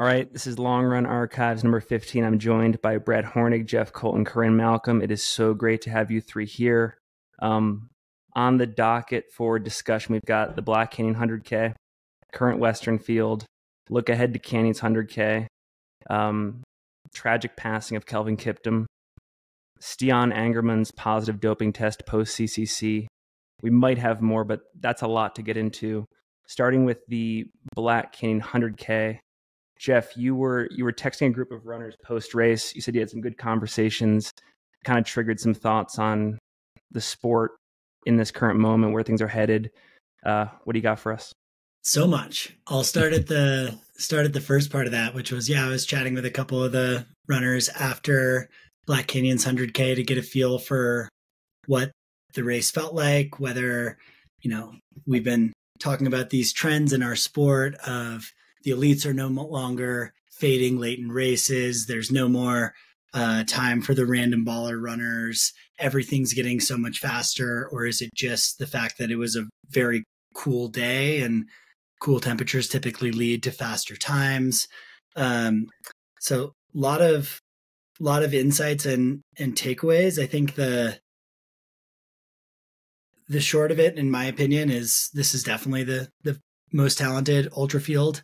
All right, this is Long Run Archives number 15. I'm joined by Brett Hornig, Jeff Colton, Corrine Malcolm. It is so great to have you three here. Um, on the docket for discussion, we've got the Black Canyon 100K, current Western field, look ahead to Canyon's 100K, um, tragic passing of Kelvin Kiptum, Stian Angermund's positive doping test post OCC. We might have more, but that's a lot to get into. Starting with the Black Canyon 100K, Jeff, you were you were texting a group of runners post race. You said you had some good conversations, kind of triggered some thoughts on the sport in this current moment, where things are headed. Uh, what do you got for us? So much. I'll start at the start at the first part of that, which was yeah, I was chatting with a couple of the runners after Black Canyon's 100K to get a feel for what the race felt like, whether, you know, we've been talking about these trends in our sport of the elites are no longer fading late in races. There's no more uh, time for the random baller runners. Everything's getting so much faster, or is it just the fact that it was a very cool day and cool temperatures typically lead to faster times? Um, so a lot of lot of insights and and takeaways. I think the the short of it, in my opinion, is this is definitely the the most talented ultra field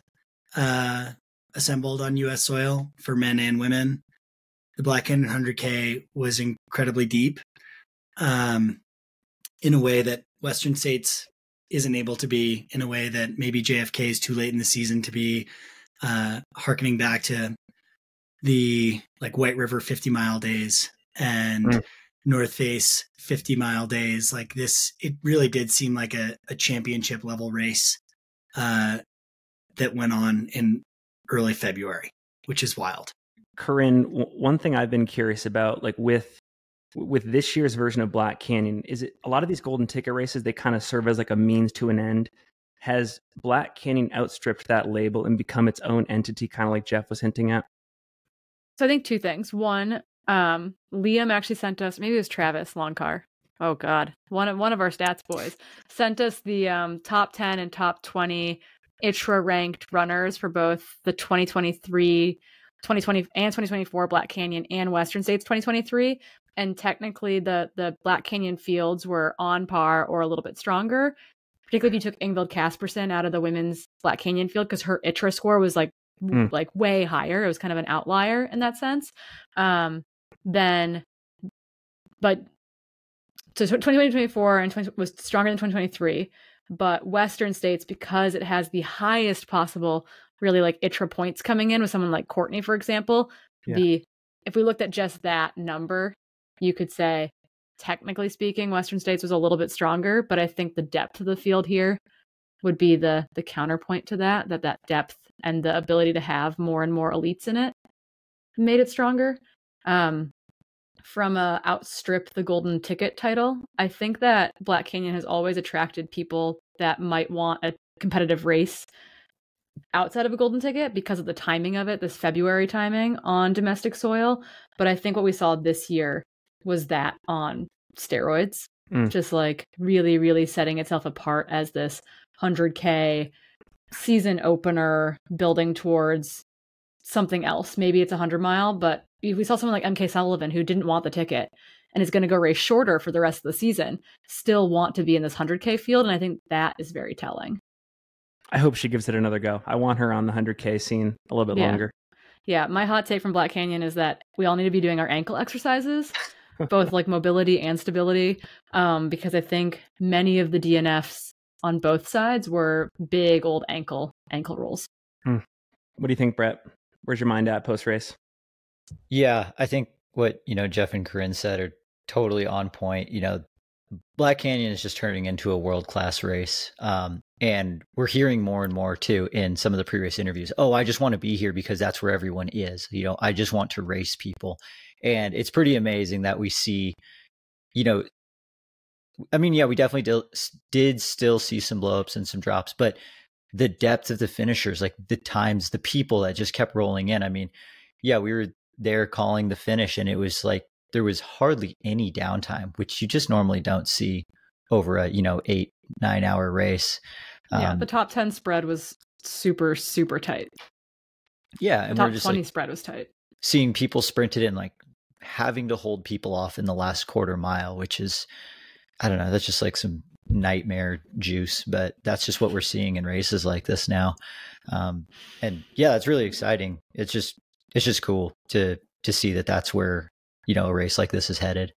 uh, assembled on U.S. soil for men and women. The Black Canyon 100K was incredibly deep, um, in a way that Western States isn't able to be. In a way that maybe JFK is too late in the season to be. Uh, harkening back to the like White River 50 mile days and mm. North Face 50 mile days, like this, it really did seem like a, a championship level race. Uh, that went on in early February, which is wild. Corrine, one thing I've been curious about, like with with this year's version of Black Canyon, is it a lot of these golden ticket races they kind of serve as like a means to an end. Has Black Canyon outstripped that label and become its own entity, kind of like Jeff was hinting at? So I think two things. One, um, Liam actually sent us, maybe it was Travis Longcar. Oh God, one of one of our stats boys sent us the um, top ten and top twenty ITRA ranked runners for both the 2023, 2020 and 2024 Black Canyon and Western States 2023. And technically the the Black Canyon fields were on par or a little bit stronger. Particularly if you took Ingvild Kaspersen out of the women's Black Canyon field because her ITRA score was like mm. like way higher. It was kind of an outlier in that sense. Um, then, but so 2024 and 20 was stronger than 2023 but Western states, because it has the highest possible, really like ITRA points coming in with someone like Courtney, for example, yeah. the if we looked at just that number, you could say, technically speaking, Western states was a little bit stronger, but I think the depth of the field here would be the the counterpoint to that, that that depth and the ability to have more and more elites in it made it stronger. Um, from a outstrip the golden ticket title. I think that Black Canyon has always attracted people that might want a competitive race outside of a golden ticket because of the timing of it, this February timing on domestic soil. But I think what we saw this year was that on steroids, mm. just like really, really setting itself apart as this 100K season opener building towards something else. Maybe it's a 100 mile, but we saw someone like EmKay Sullivan who didn't want the ticket and is going to go race shorter for the rest of the season, still want to be in this 100K field. And I think that is very telling. I hope she gives it another go. I want her on the 100K scene a little bit yeah. longer. Yeah. My hot take from Black Canyon is that we all need to be doing our ankle exercises, both like mobility and stability, um, because I think many of the DNFs on both sides were big old ankle ankle rolls. Hmm. What do you think, Brett? Where's your mind at post race? Yeah, I think what, you know, Jeff and Corrine said are totally on point. You know, Black Canyon is just turning into a world class race. Um, and we're hearing more and more too in some of the previous interviews. Oh, I just want to be here because that's where everyone is. You know, I just want to race people. And it's pretty amazing that we see, you know, I mean, yeah, we definitely did, did still see some blowups and some drops, but the depth of the finishers, like the times, the people that just kept rolling in. I mean, yeah, we were there calling the finish and it was like there was hardly any downtime which you just normally don't see over a you know eight nine hour race yeah um, the top 10 spread was super super tight Yeah, The and top we're just 20 like spread was tight. seeing people sprinted in, like having to hold people off in the last quarter mile, which is, I don't know, that's just like some nightmare juice. But that's just what we're seeing in races like this now. Um, and yeah, it's really exciting. It's just, it's just cool to to see that that's where you know a race like this is headed.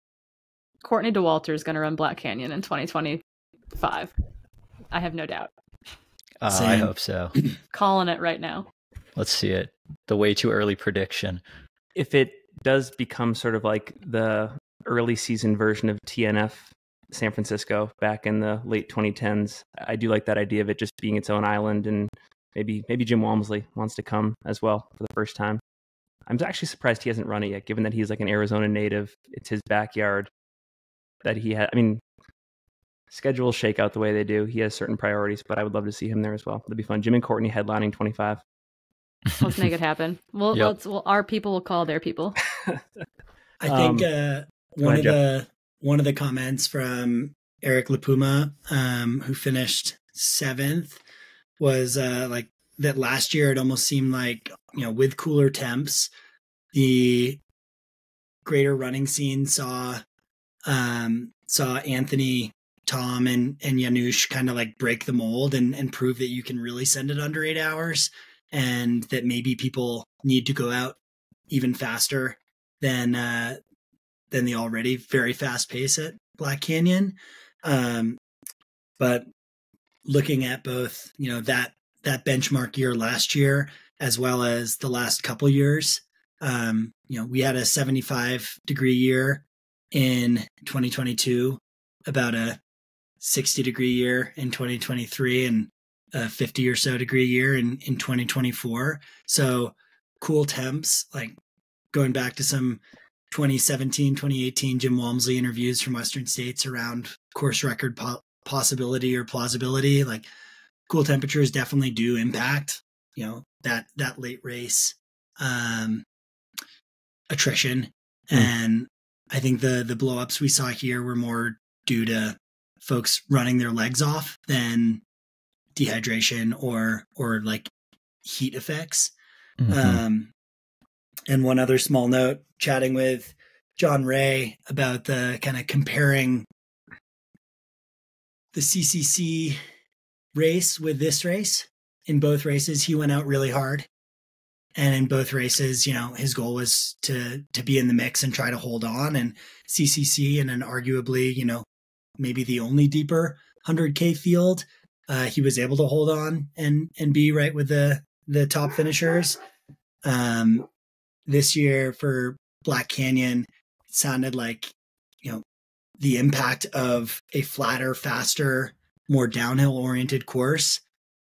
Courtney Dauwalter is going to run Black Canyon in 2025. I have no doubt. Uh, I hope so. Calling it right now. Let's see it. The way too early prediction. if it does become sort of like the early season version of TNF San Francisco back in the late 2010s, I do like that idea of it just being its own island, and maybe maybe Jim Walmsley wants to come as well for the first time. I'm actually surprised he hasn't run it yet, given that he's like an Arizona native. It's his backyard that he had. I mean, schedules shake out the way they do. He has certain priorities, but I would love to see him there as well. That'd be fun. Jim and Courtney headlining 25. Let's make it happen. Well, Yep. let's, well, our people will call their people. I think Um, uh, one ahead, of the one of the comments from Eric LiPuma, um, who finished seventh, was uh, like that last year. It almost seemed like you know, with cooler temps, the greater running scene saw um, saw Anthony, Tom, and and Janusz kind of like break the mold and and prove that you can really send it under eight hours, and that maybe people need to go out even faster than uh, than the already very fast pace at Black Canyon. Um, but looking at both, you know that that benchmark year last year as well as the last couple years, um, you know we had a 75 degree year in 2022, about a 60 degree year in 2023, and a 50 or so degree year in in 2024. So cool temps like going back to some 2017 2018 jim walmsley interviews from western states around course record po- possibility or plausibility like cool temperatures definitely do impact you know that that late race um attrition Hmm. and i think the the blowups we saw here were more due to folks running their legs off than dehydration or or like heat effects Mhm. um, and one other small note chatting with John Ray about the kind of comparing the CCC race with this race. In both races, he went out really hard. And in both races, you know, his goal was to to be in the mix and try to hold on. And CCC, and an arguably, you know, maybe the only deeper 100k field, uh, he was able to hold on and and be right with the the top finishers. Um, this year for Black Canyon, it sounded like, you know, the impact of a flatter, faster, more downhill oriented course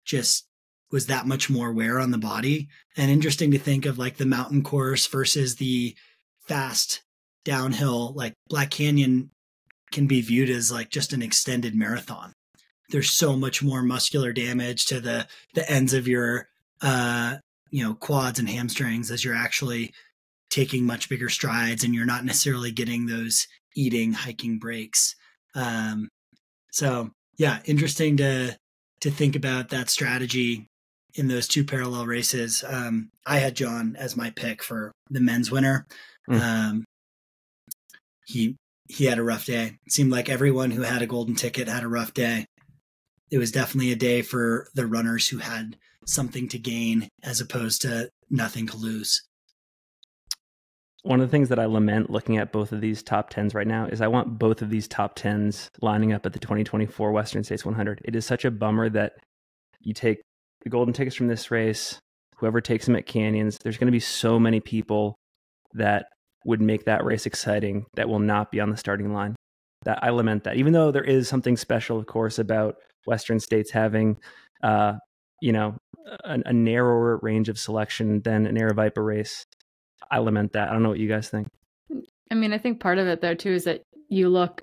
just was that much more wear on the body. And interesting to think of like the mountain course versus the fast downhill, like Black Canyon can be viewed as like just an extended marathon. There's so much more muscular damage to the the ends of your uh you know quads and hamstrings as you're actually taking much bigger strides and you're not necessarily getting those eating hiking breaks. Um so yeah interesting to to think about that strategy in those two parallel races. Um i had john as my pick for the men's winner. Mm. um he he had a rough day. It seemed like everyone who had a golden ticket had a rough day. It was definitely a day for the runners who had something to gain as opposed to nothing to lose. One of the things that I lament looking at both of these top 10s right now is I want both of these top 10s lining up at the 2024 Western States 100. It is such a bummer that you take the golden tickets from this race, whoever takes them at Canyons, there's going to be so many people that would make that race exciting that will not be on the starting line. That I lament that. Even though there is something special, of course, about Western States having, uh, you know, a, a narrower range of selection than an Aravaipa race. I lament that. I don't know what you guys think. I mean, I think part of it though too is that you look.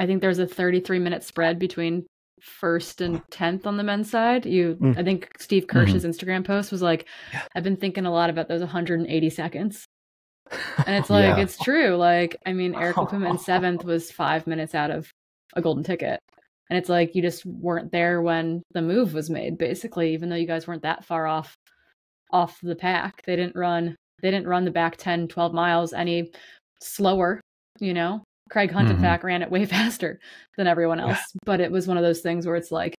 I think there's a 33 minute spread between first and 10th on the men's side. You, Mm. I think Steve Kirsch's Instagram post was like, Yeah. "I've been thinking a lot about those 180 seconds," and it's like Yeah. it's true. Like, I mean, Eric Lipum in seventh was five minutes out of a golden ticket, and it's like you just weren't there when the move was made, basically, even though you guys weren't that far off off the pack. They didn't run they didn't run the back 10, 12 miles any slower, you know. Craig Hunt, in Mhm. fact, ran it way faster than everyone else. But it was one of those things where it's like,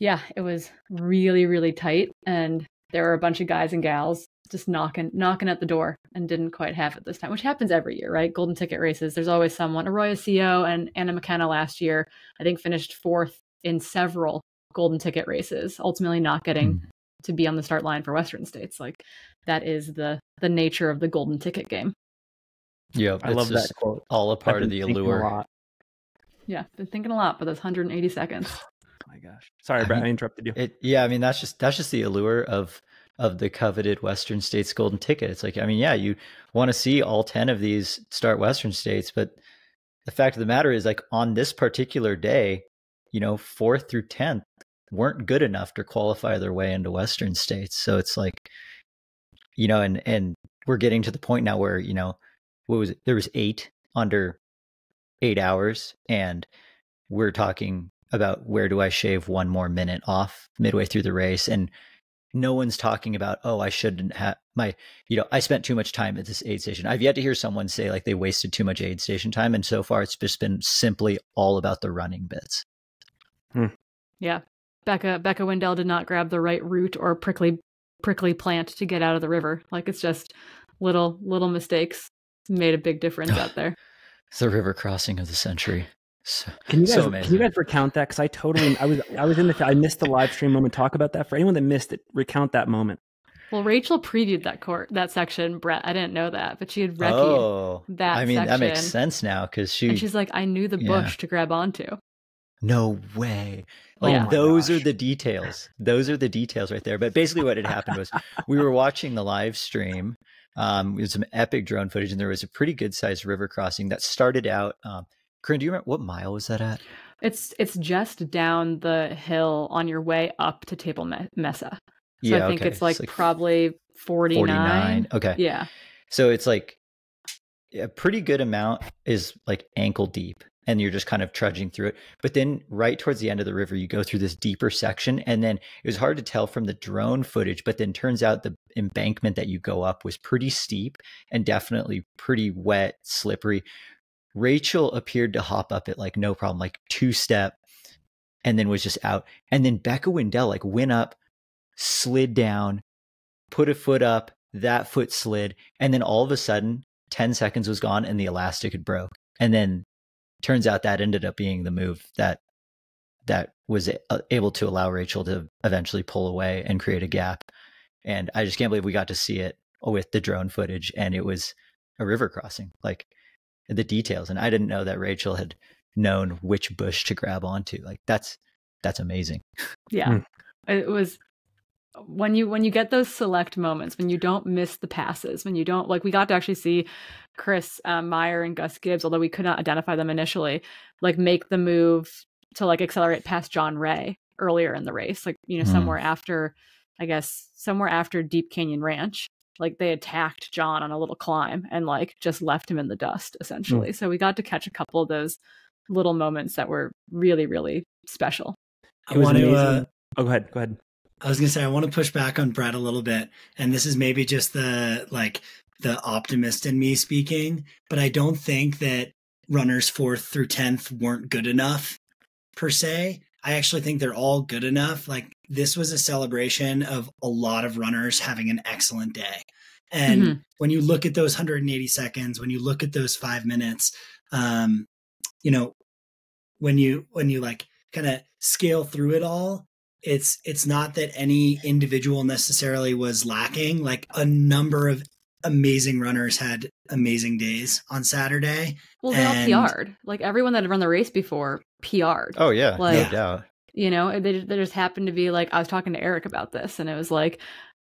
yeah, it was really, really tight. And there were a bunch of guys and gals just knocking knocking at the door and didn't quite have it this time, which happens every year, right? Golden ticket races. There's always someone. Arroyo Co and Anna McKenna last year, I think, finished fourth in several golden ticket races, ultimately not getting Mm. to be on the start line for Western states. Like that is the the nature of the golden ticket game. Yeah, I love that quote. All a I've part of the thinking a allure. lot. Yeah, been thinking a lot, but those 180 seconds. My gosh. Sorry, I Brad. mean, I interrupted you. It yeah, I mean that's just that's just the allure of of the coveted Western States golden ticket. It's like I mean, yeah, you want to see all 10 of these start Western States, but the fact of the matter is like on this particular day, you know, 4th through 10th weren't good enough to qualify their way into Western States. So it's like you know, and and we're getting to the point now where, you know, what was it? There was 8 under 8 hours and we're talking about where do I shave one more minute off midway through the race and no one's talking about oh I shouldn't have my you know I spent too much time at this aid station. I've yet to hear someone say like they wasted too much aid station time and so far it's just been simply all about the running bits. Hmm. Yeah. Becca Becca Wendell did not grab the right root or prickly prickly plant to get out of the river. Like it's just little little mistakes made a big difference out there. It's the river crossing of the century. So, Can you guys so can you guys recount that? Because I totally I was I was in the I missed the live stream moment. Talk about that for anyone that missed it. Recount that moment. Well, Rachel previewed that court that section, Brett. I didn't know that, but she had recce oh, that I mean that makes sense now because she and she's like, I knew the Yeah. bush to grab onto. No way. Like Yeah. Oh my those are the details. Those are the details right there. But basically what had happened was we were watching the live stream. Um, with some epic drone footage, and there was a pretty good sized river crossing that started out. Um, Corrine, do you remember what mile was that at? It's it's just down the hill on your way up to Table Me- Mesa. So yeah, I think okay. it's like, probably 49. 49. Okay. Yeah. So it's like a pretty good amount is like ankle deep and you're just kind of trudging through it. But then right towards the end of the river, you go through this deeper section. And then it was hard to tell from the drone footage, but then turns out the embankment that you go up was pretty steep and definitely pretty wet, slippery. Rachel appeared to hop up it like no problem, like two step, and then was just out. And then Becca Wendell like went up, slid down, put a foot up, that foot slid, and then all of a sudden, 10 seconds was gone and the elastic had broke. And then turns out that ended up being the move that that was uh, able to allow Rachel to eventually pull away and create a gap. And I just can't believe we got to see it with the drone footage and it was a river crossing. Like the details and I didn't know that Rachel had known which bush to grab onto. Like that's that's amazing. Yeah. Hmm. It was when you when you get those select moments when you don't miss the passes when you don't like we got to actually see chris um, meyer and gus gibbs although we could not identify them initially like make the move to like accelerate past john ray earlier in the race like you know Hmm. somewhere after i guess somewhere after deep canyon ranch like they attacked john on a little climb and like just left him in the dust essentially so we got to catch a couple of those little moments that were really really special I It was want to. Uh. Oh, go ahead. Go ahead. I was gonna say I want to push back on Brett a little bit, and this is maybe just the like the optimist in me speaking, but I don't think that runners fourth through tenth weren't good enough per se. I actually think they're all good enough. Like this was a celebration of a lot of runners having an excellent day. And Mhm. when you look at those 180 seconds, when you look at those five minutes, um, you know, when you when you like kind of scale through it all, it's it's not that any individual necessarily was lacking. Like a number of amazing runners had amazing days on Saturday. Well, they And- all PR'd. Like everyone that had run the race before PR'd. Oh yeah, Like- no doubt. You know, they, they just happened to be like, I was talking to Eric about this, and it was like,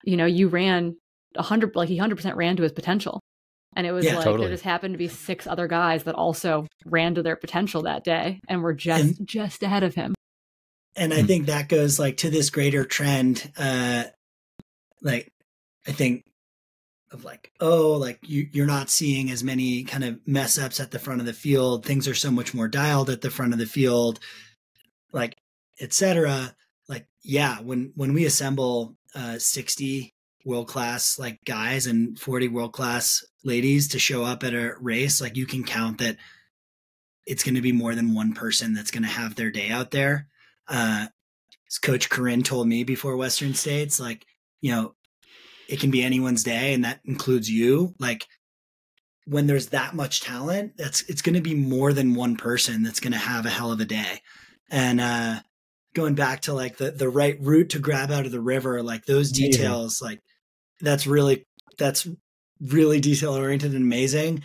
you know, you ran a hundred, like he hundred percent ran to his potential, and it was Yeah, like totally. there just happened to be six other guys that also ran to their potential that day and were just just ahead of him. and I Hmm. think that goes like to this greater trend. Uh, like I think of like, oh, like you you're not seeing as many kind of mess ups at the front of the field. Things are so much more dialed at the front of the field, like etc. Like yeah, when when we assemble uh, 60 world class like guys and 40 world class ladies to show up at a race, like you can count that it's going to be more than one person that's going to have their day out there. Uh, as Coach Corrine told me before Western States, like, you know, it can be anyone's day and that includes you. Like when there's that much talent, that's it's going to be more than one person that's going to have a hell of a day. And uh going back to like the the right route to grab out of the river, like those details, like that's really that's really detail oriented and amazing.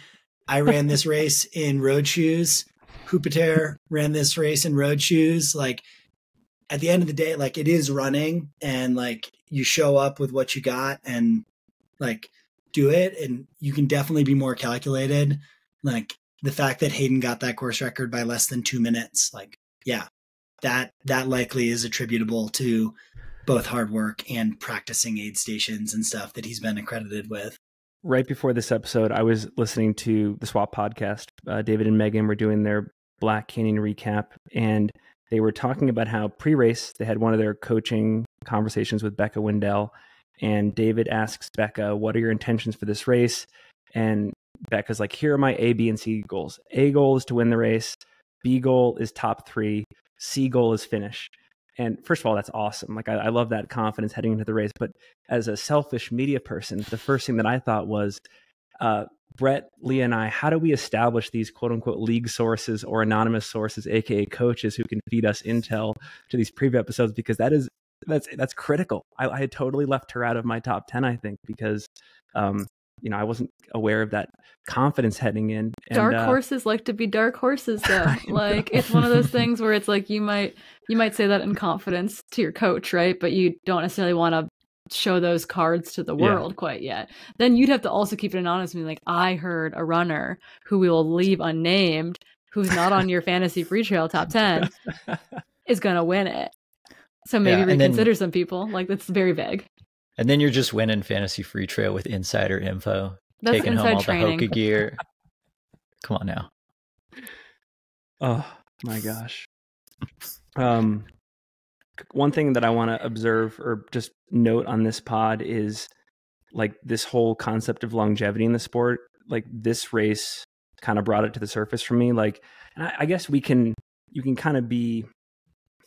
I ran this race in road shoes. Hoopiter ran this race in road shoes. Like at the end of the day, like it is running and like you show up with what you got and like do it and you can definitely be more calculated. Like the fact that Hayden got that course record by less than two minutes, like, yeah, that that likely is attributable to both hard work and practicing aid stations and stuff that he's been accredited with. Right before this episode, I was listening to the Swap podcast. Uh, David and Megan were doing their Black Canyon recap, and they were talking about how pre-race they had one of their coaching conversations with Becca Wendell, and David asks Becca, "What are your intentions for this race?" And Becca's like, "Here are my A, B, and C goals. A goal is to win the race. B goal is top three. C goal is finish." And first of all, that's awesome. Like I, I love that confidence heading into the race. But as a selfish media person, the first thing that I thought was, uh, Brett, Leah, and I, how do we establish these quote unquote league sources or anonymous sources, aka coaches, who can feed us intel to these preview episodes? Because that is that's that's critical. I, I had totally left her out of my top ten, I think, because um, you know I wasn't aware of that confidence heading in. And, dark uh, horses like to be dark horses, though. like it's one of those things where it's like you might you might say that in confidence to your coach, right? But you don't necessarily want to show those cards to the world yeah. quite yet. Then you'd have to also keep it anonymous and be like, I heard a runner who we will leave unnamed, who's not on your fantasy Freetrail top 10, is going to win it. So maybe yeah, reconsider then, some people. Like that's very vague. And then you're just winning fantasy Freetrail with insider info, that's taking home all training. the Hoka gear. Come on now. Oh my gosh. Um, one thing that I want to observe or just note on this pod is like this whole concept of longevity in the sport. Like this race kind of brought it to the surface for me. Like, I, I guess we can you can kind of be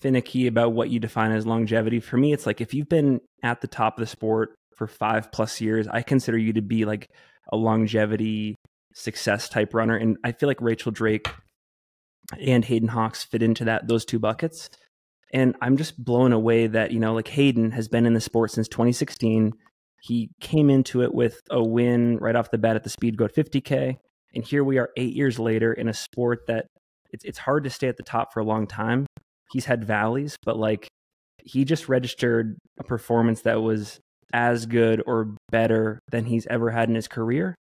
finicky about what you define as longevity. For me, it's like if you've been at the top of the sport for five plus years, I consider you to be like a longevity success type runner. And I feel like Rachel Drake and Hayden Hawks fit into that those two buckets. And I'm just blown away that, you know, like Hayden has been in the sport since 2016. He came into it with a win right off the bat at the Speedgoat 50K. And here we are eight years later in a sport that it's, it's hard to stay at the top for a long time. He's had valleys, but like he just registered a performance that was as good or better than he's ever had in his career.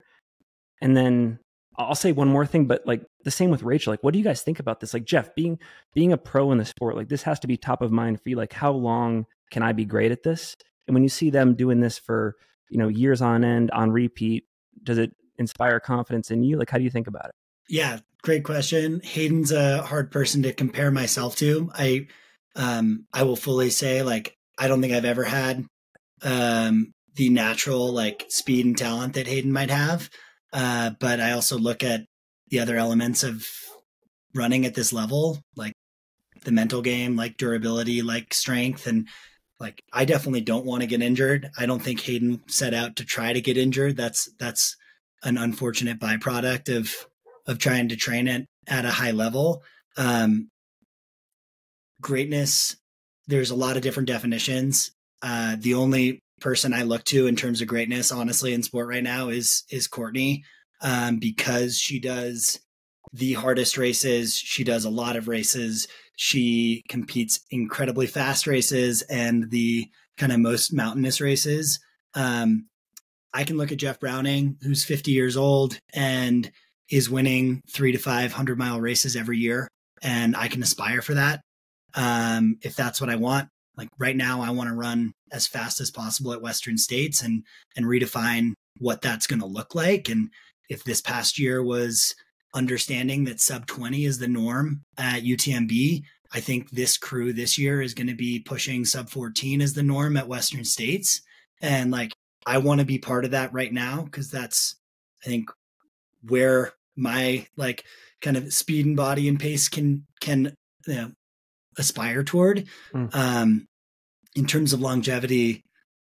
And then I'll say one more thing, but like the same with Rachel. Like, what do you guys think about this? Like, Jeff, being being a pro in the sport, like this has to be top of mind for you. Like, how long can I be great at this? And when you see them doing this for you know years on end on repeat, does it inspire confidence in you? Like, how do you think about it? Yeah, great question. Hayden's a hard person to compare myself to. I um I will fully say like I don't think I've ever had um the natural like speed and talent that Hayden might have. Uh, but I also look at the other elements of running at this level, like the mental game, like durability, like strength. And like, I definitely don't want to get injured. I don't think Hayden set out to try to get injured. That's, that's an unfortunate byproduct of, of trying to train it at a high level. Um, greatness, there's a lot of different definitions. Uh, the only person I look to in terms of greatness, honestly, in sport right now is is Courtney, um, because she does the hardest races. She does a lot of races. She competes incredibly fast races and the kind of most mountainous races. Um, I can look at Jeff Browning, who's 50 years old and is winning three to 500 mile races every year. And I can aspire for that um, if that's what I want like right now i want to run as fast as possible at western states and and redefine what that's going to look like and if this past year was understanding that sub 20 is the norm at utmb i think this crew this year is going to be pushing sub 14 as the norm at western states and like I want to be part of that right now because that's I think where my like kind of speed and body and pace can can you know, aspire toward. Mm. Um, in terms of longevity,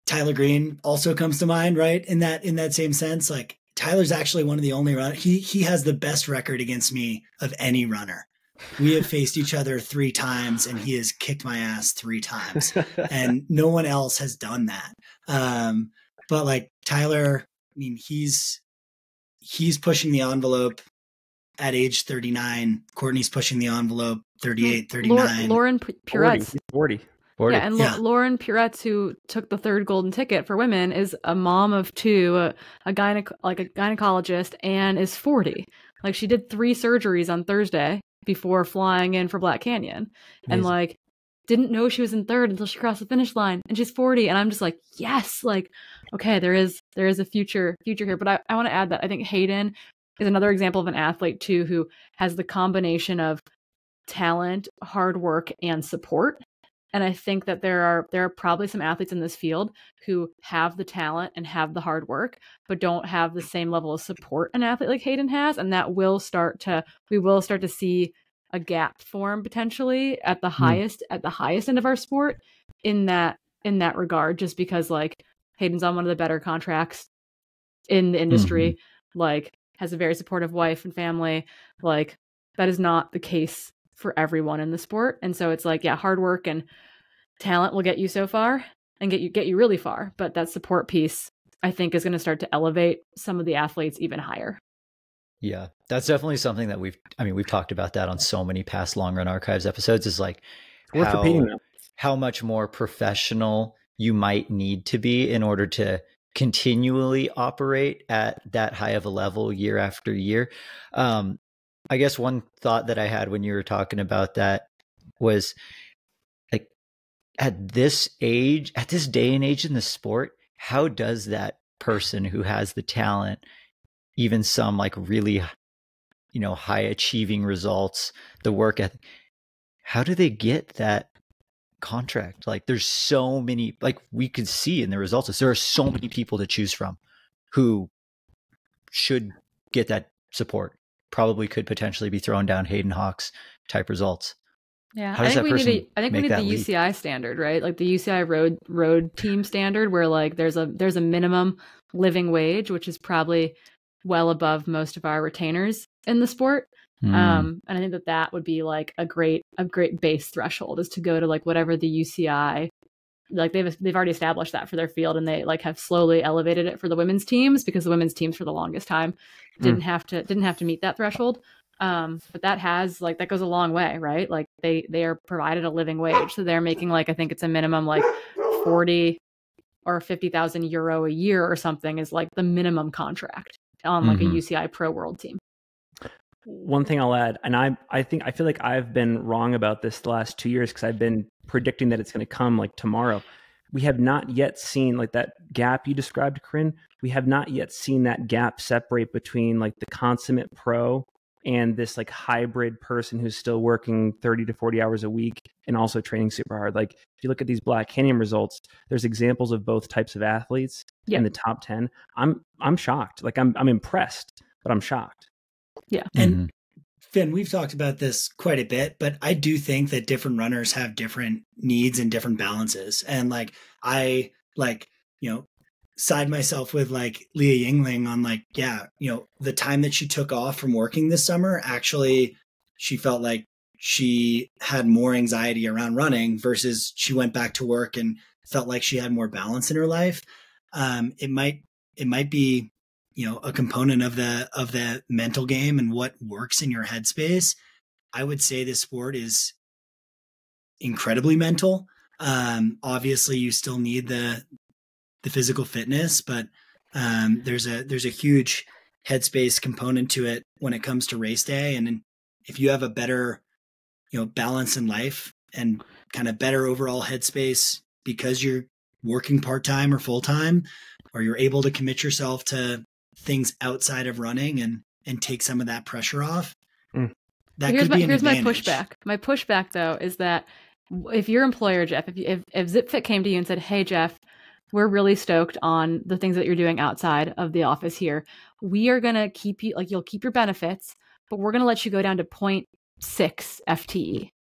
Tyler Green also comes to mind, right? In that in that same sense, like Tyler's actually one of the only run he he has the best record against me of any runner. We have faced each other three times and he has kicked my ass three times. and no one else has done that. Um, but like Tyler, I mean, he's he's pushing the envelope at age 39. Courtney's pushing the envelope 38, mm, 39. Lauren Puretz. 40. 40. Yeah, and yeah. Lauren Puretz, who took the third golden ticket for women, is a mom of two, a, a gyneco- like a gynecologist, and is 40. Like she did three surgeries on Thursday before flying in for Black Canyon, Amazing. and like didn't know she was in third until she crossed the finish line, and she's 40. And I'm just like, yes, like okay, there is there is a future future here. But I, I want to add that I think Hayden is another example of an athlete too who has the combination of talent, hard work, and support. And I think that there are there are probably some athletes in this field who have the talent and have the hard work, but don't have the same level of support an athlete like Hayden has. And that will start to we will start to see a gap form potentially at the mm. highest at the highest end of our sport in that in that regard, just because like Hayden's on one of the better contracts in the industry, mm-hmm. like has a very supportive wife and family. Like that is not the case for everyone in the sport. And so it's like, yeah, hard work and talent will get you so far and get you get you really far. But that support piece, I think, is going to start to elevate some of the athletes even higher. Yeah, that's definitely something that we've. I mean, we've talked about that on so many past long run archives episodes. Is like worth how. How much more professional you might need to be in order to continually operate at that high of a level year after year. Um, I guess one thought that I had when you were talking about that was like at this age, at this day and age in the sport, how does that person who has the talent, even some like really, you know, high achieving results, the work ethic, how do they get that contract? Like there's so many, like we could see in the results, there are so many people to choose from who should get that support probably could potentially be thrown down Hayden Hawks type results. Yeah, I think we need a, I think we need the leap? UCI standard, right? Like the UCI road road team standard, where like there's a there's a minimum living wage, which is probably well above most of our retainers in the sport. Mm. Um, and I think that that would be like a great a great base threshold is to go to like whatever the UCI like they've they've already established that for their field and they like have slowly elevated it for the women's teams because the women's teams for the longest time didn't mm. have to didn't have to meet that threshold um but that has like that goes a long way right like they they are provided a living wage so they're making like i think it's a minimum like 40 or 50,000 euro a year or something is like the minimum contract on like mm-hmm. a UCI pro world team one thing I'll add, and I I think I feel like I've been wrong about this the last two years because I've been predicting that it's going to come like tomorrow. We have not yet seen like that gap you described, Corrine. We have not yet seen that gap separate between like the consummate pro and this like hybrid person who's still working 30 to 40 hours a week and also training super hard. Like if you look at these Black Canyon results, there's examples of both types of athletes in the top 10. I'm I'm shocked. Like I'm I'm impressed, but I'm shocked. Yeah. And mm-hmm. Finn, we've talked about this quite a bit, but I do think that different runners have different needs and different balances. And like I like, you know, side myself with like Leah Yingling on like, yeah, you know, the time that she took off from working this summer, actually she felt like she had more anxiety around running versus she went back to work and felt like she had more balance in her life. Um, it might it might be you know a component of the of the mental game and what works in your headspace i would say this sport is incredibly mental. Um obviously you still need the the physical fitness but um there's a there's a huge headspace component to it when it comes to race day. And if you have a better you know balance in life and kind of better overall headspace because you're working part-time or full-time or you're able to commit yourself to things outside of running and and take some of that pressure off. Mm. That here's could be my, here's advantage. my pushback. My pushback though is that if your employer Jeff, if you, if if ZipFit came to you and said, "Hey Jeff, we're really stoked on the things that you're doing outside of the office here. We are going to keep you, like, you'll keep your benefits, but we're going to let you go down to 0.6 FTE,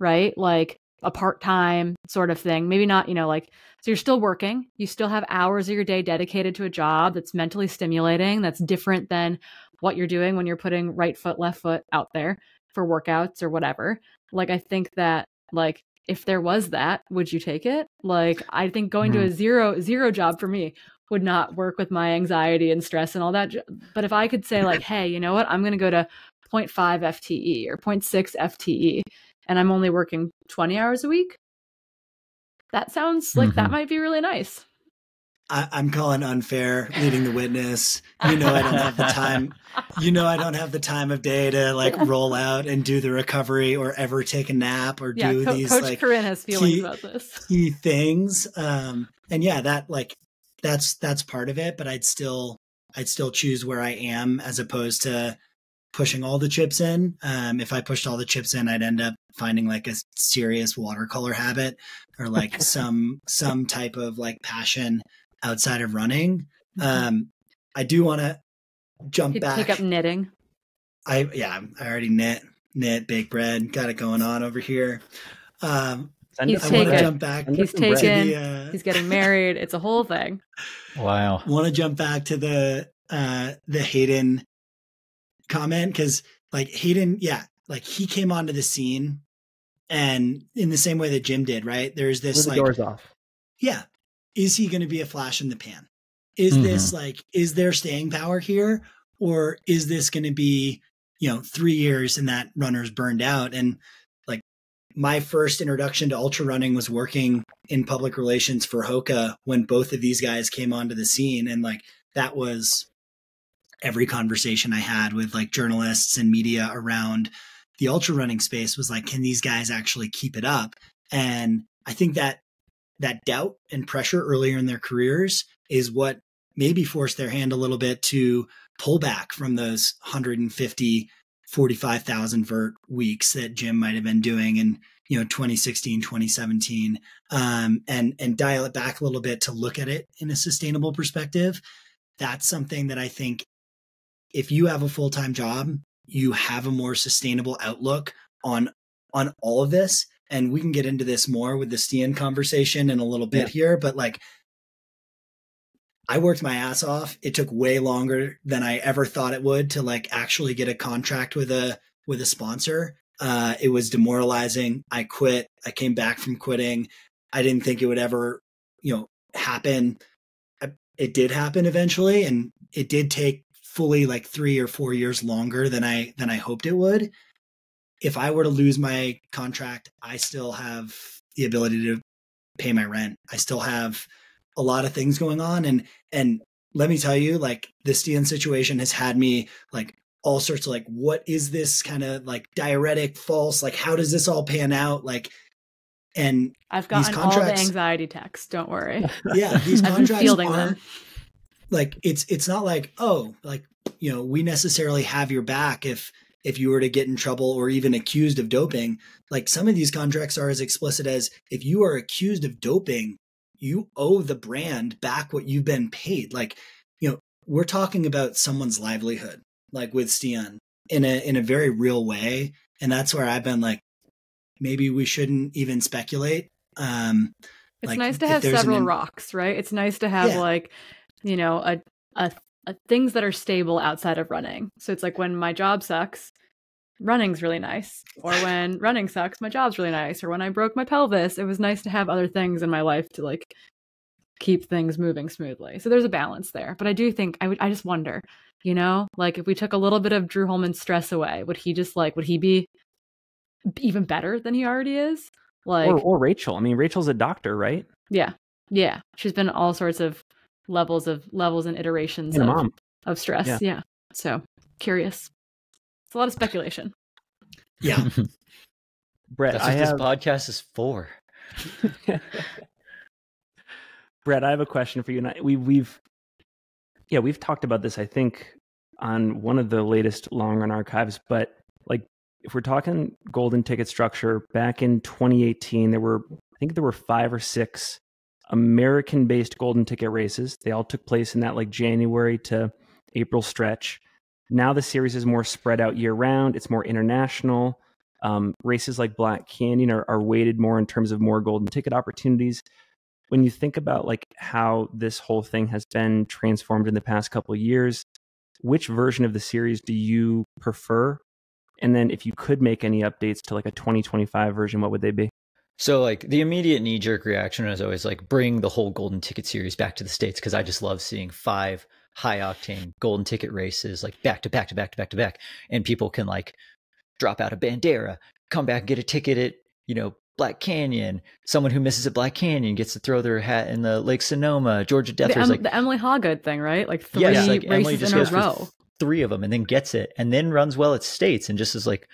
right? Like a part time sort of thing. Maybe not, you know, like, so you're still working. You still have hours of your day dedicated to a job that's mentally stimulating, that's different than what you're doing when you're putting right foot, left foot out there for workouts or whatever. Like, I think that, like, if there was that, would you take it? Like, I think going mm-hmm. to a zero zero job for me would not work with my anxiety and stress and all that. But if I could say like, hey, you know what? I'm going to go to 0.5 FTE or 0.6 FTE and I'm only working 20 hours a week. That sounds like mm-hmm. that might be really nice. I, am calling unfair, leading the witness. You know, I don't have the time. You know, I don't have the time of day to like roll out and do the recovery or ever take a nap or yeah, do Co- these Coach like Corrine has feelings key, about this. Key things. Um, and yeah, that like that's that's part of it. But I'd still I'd still choose where I am as opposed to pushing all the chips in. Um, if I pushed all the chips in, I'd end up finding like a serious watercolor habit or like some some type of like passion outside of running. Mm-hmm. Um, I do want to jump You'd back. Pick up knitting. I yeah, I already knit, knit, bake bread, got it going on over here. Um, he's I taken. Jump back. He's taken. The, uh, he's getting married. It's a whole thing. Wow. Want to jump back to the uh the Hayden comment because like Hayden, yeah, like he came onto the scene, and in the same way that Jim did, right? There's this the like doors off. Yeah, is he going to be a flash in the pan? Is mm-hmm. this like is there staying power here, or is this going to be you know three years and that runner's burned out? And like my first introduction to ultra running was working in public relations for Hoka when both of these guys came onto the scene, and like that was every conversation I had with like journalists and media around the ultra running space was like, can these guys actually keep it up? And I think that that doubt and pressure earlier in their careers is what maybe forced their hand a little bit to pull back from those 150 45,000 vert weeks that Jim might have been doing in, you know, 2016, 2017, um, and, and dial it back a little bit to look at it in a sustainable perspective. That's something that I think if you have a full-time job, you have a more sustainable outlook on on all of this. And we can get into this more with the Stian conversation in a little bit yeah. here, but like I worked my ass off. It took way longer than I ever thought it would to like actually get a contract with a with a sponsor. Uh, it was demoralizing. I quit. I came back from quitting. I didn't think it would ever, you know, happen. It did happen eventually, and it did take fully like three or four years longer than I than I hoped it would. If I were to lose my contract, I still have the ability to pay my rent. I still have a lot of things going on and and let me tell you like this Stian situation has had me like all sorts of like what is this kind of like diuretic false like how does this all pan out like and I've gotten all the anxiety texts. Don't worry. Yeah, these contracts are them like it's it's not like oh like you know we necessarily have your back if if you were to get in trouble or even accused of doping. Like some of these contracts are as explicit as if you are accused of doping you owe the brand back what you've been paid. Like you know we're talking about someone's livelihood like with Stian in a in a very real way. And that's where I've been like maybe we shouldn't even speculate. Um it's like, nice to have several an, rocks right? It's nice to have yeah. like you know, a, a, a things that are stable outside of running. So it's like when my job sucks, running's really nice. Or when running sucks, my job's really nice. Or when I broke my pelvis, it was nice to have other things in my life to like keep things moving smoothly. So there's a balance there. But I do think I would I just wonder, you know, like if we took a little bit of Drew Holman's stress away, would he just like would he be even better than he already is? Like or, or Rachel. I mean, Rachel's a doctor, right? Yeah. Yeah. She's been all sorts of levels of levels and iterations and of, of stress. Yeah. yeah. So curious. It's a lot of speculation. Yeah. Brett, That's what I this have... podcast is for. Brett, I have a question for you. And I, we, we've, yeah, we've talked about this, I think, on one of the latest long run archives. But like, if we're talking golden ticket structure, back in 2018, there were, I think there were five or six American based golden ticket races. They all took place in that like January to April stretch. Now the series is more spread out year round, it's more international. Um, races like Black Canyon are, are weighted more in terms of more golden ticket opportunities. When you think about like how this whole thing has been transformed in the past couple years, which version of the series do you prefer? And then if you could make any updates to like a 2025 version, what would they be? So like the immediate knee jerk reaction is always like bring the whole golden ticket series back to the states because I just love seeing five high octane golden ticket races like back to back to back to back to back and people can like drop out of bandera come back and get a ticket at you know black canyon someone who misses at black canyon gets to throw their hat in the lake sonoma georgia death the, em- like the Emily Hawgood thing, right? Like three yeah, like Emily races just in a goes for row. three of them and then gets it and then runs well at states and just is like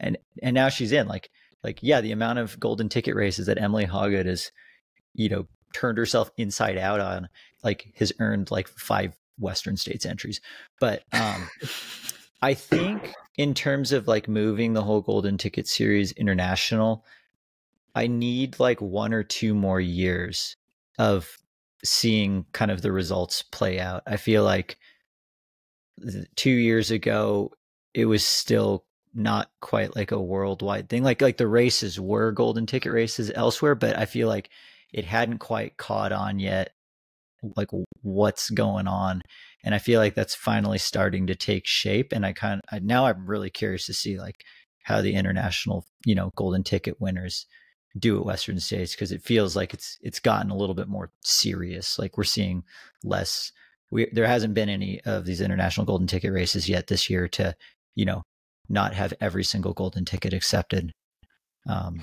and and now she's in like like yeah the amount of golden ticket races that emily Hawgood has you know turned herself inside out on like has earned like five western states entries. But um i think in terms of like moving the whole golden ticket series international i need like one or two more years of seeing kind of the results play out. I feel like th- two years ago it was still not quite like a worldwide thing. Like like the races were golden ticket races elsewhere but i feel like it hadn't quite caught on yet like what's going on. And i feel like that's finally starting to take shape and i kind of now i'm really curious to see like how the international you know golden ticket winners do at western states because it feels like it's it's gotten a little bit more serious. Like we're seeing less we there hasn't been any of these international golden ticket races yet this year to you know not have every single golden ticket accepted um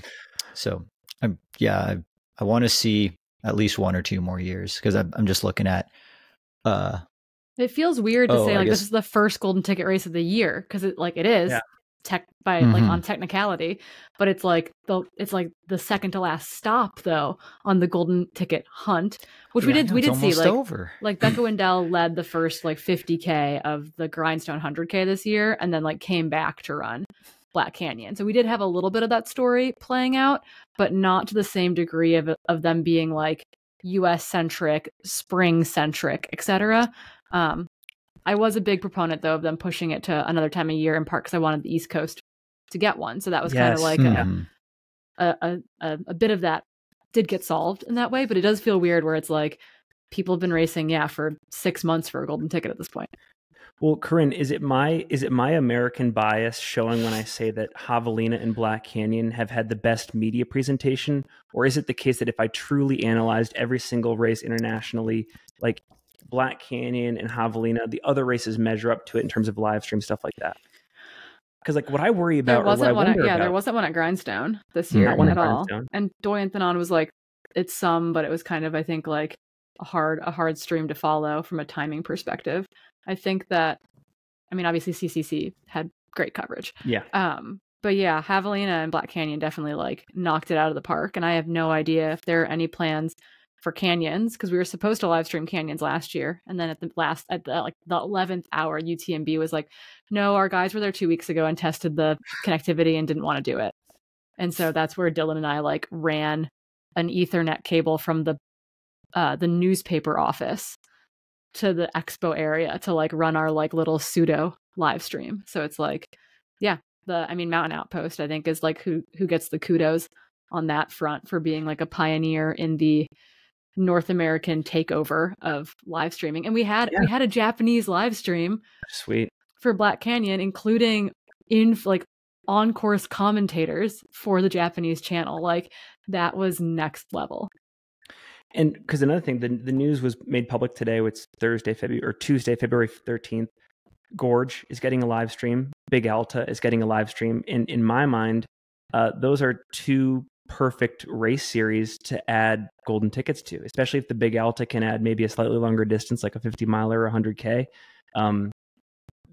so i'm yeah i, I want to see at least one or two more years because I'm, I'm just looking at uh It feels weird to Oh, say like guess- this is the first golden ticket race of the year because it like it is Yeah. Tech by like Mhm. on technicality, but it's like the it's like the second to last stop though on the golden ticket hunt, which we yeah, I did we did see like over like Becca Wendell led the first like 50k of the Grindstone 100k this year, and then like came back to run Black Canyon. So we did have a little bit of that story playing out, but not to the same degree of of them being like U.S. centric, spring centric, etc. Um, I was a big proponent though of them pushing it to another time of year in part because I wanted the East Coast to get one. So that was kind of like Mhm. a, a, a a bit of that did get solved in that way, but it does feel weird where it's like people have been racing, yeah, for six months for a golden ticket at this point. Well, Corinne, is it my is it my American bias showing when I say that Javelina and Black Canyon have had the best media presentation, or is it the case that if I truly analyzed every single race internationally, like Black Canyon and Javelina, the other races measure up to it in terms of live stream stuff like that? Because like what I worry about, There or what I wasn't one. At, yeah, there wasn't one at Grindstone this year at at all. Grindstone. And Doi Inthanon was like, it's some, but it was kind of, I think, like a hard a hard stream to follow from a timing perspective. I think that, I mean, obviously CCC had great coverage. yeah. Um, but yeah, Javelina and Black Canyon definitely like knocked it out of the park. And I have no idea if there are any plans for canyons because we were supposed to live stream canyons last year, and then at the last at the like the eleventh hour, UTMB was like, "No, our guys were there two weeks ago and tested the connectivity and didn't want to do it." And so that's where Dylan and I like ran an Ethernet cable from the uh, the newspaper office to the expo area to like run our like little pseudo live stream. So it's like, yeah, the I mean Mountain Outpost I think is like who who gets the kudos on that front for being like a pioneer in the North American takeover of live streaming. And we had we had a Japanese live stream Sweet. for Black Canyon, including in like on course commentators for the Japanese channel. Like that was next level. And because another thing, the the news was made public today. which Thursday, February or Tuesday, February thirteenth. Gorge is getting a live stream. Big Alta is getting a live stream. In in my mind, uh, those are two perfect race series to add golden tickets to, especially if the Big Alta can add maybe a slightly longer distance, like a fifty miler or hundred k. Um,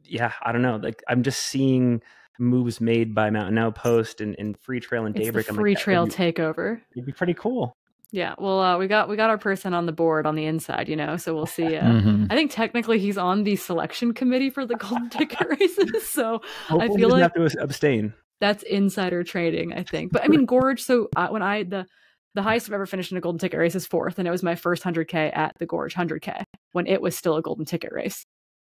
yeah, I don't know. Like I'm just seeing moves made by Mountain Outpost and, and Freetrail and It's Daybreak. the free like, trail be, takeover. it'd be pretty cool. Yeah, well, uh, we got we got our person on the board on the inside, you know. So we'll see. Uh, Mhm. I think technically he's on the selection committee for the golden ticket races. So Hopefully, he feel doesn't like- have to abstain. That's insider trading, I think. But I mean, Gorge. So uh, when I the the highest I've ever finished in a golden ticket race is fourth, and it was my first 100K at the Gorge 100K when it was still a golden ticket race.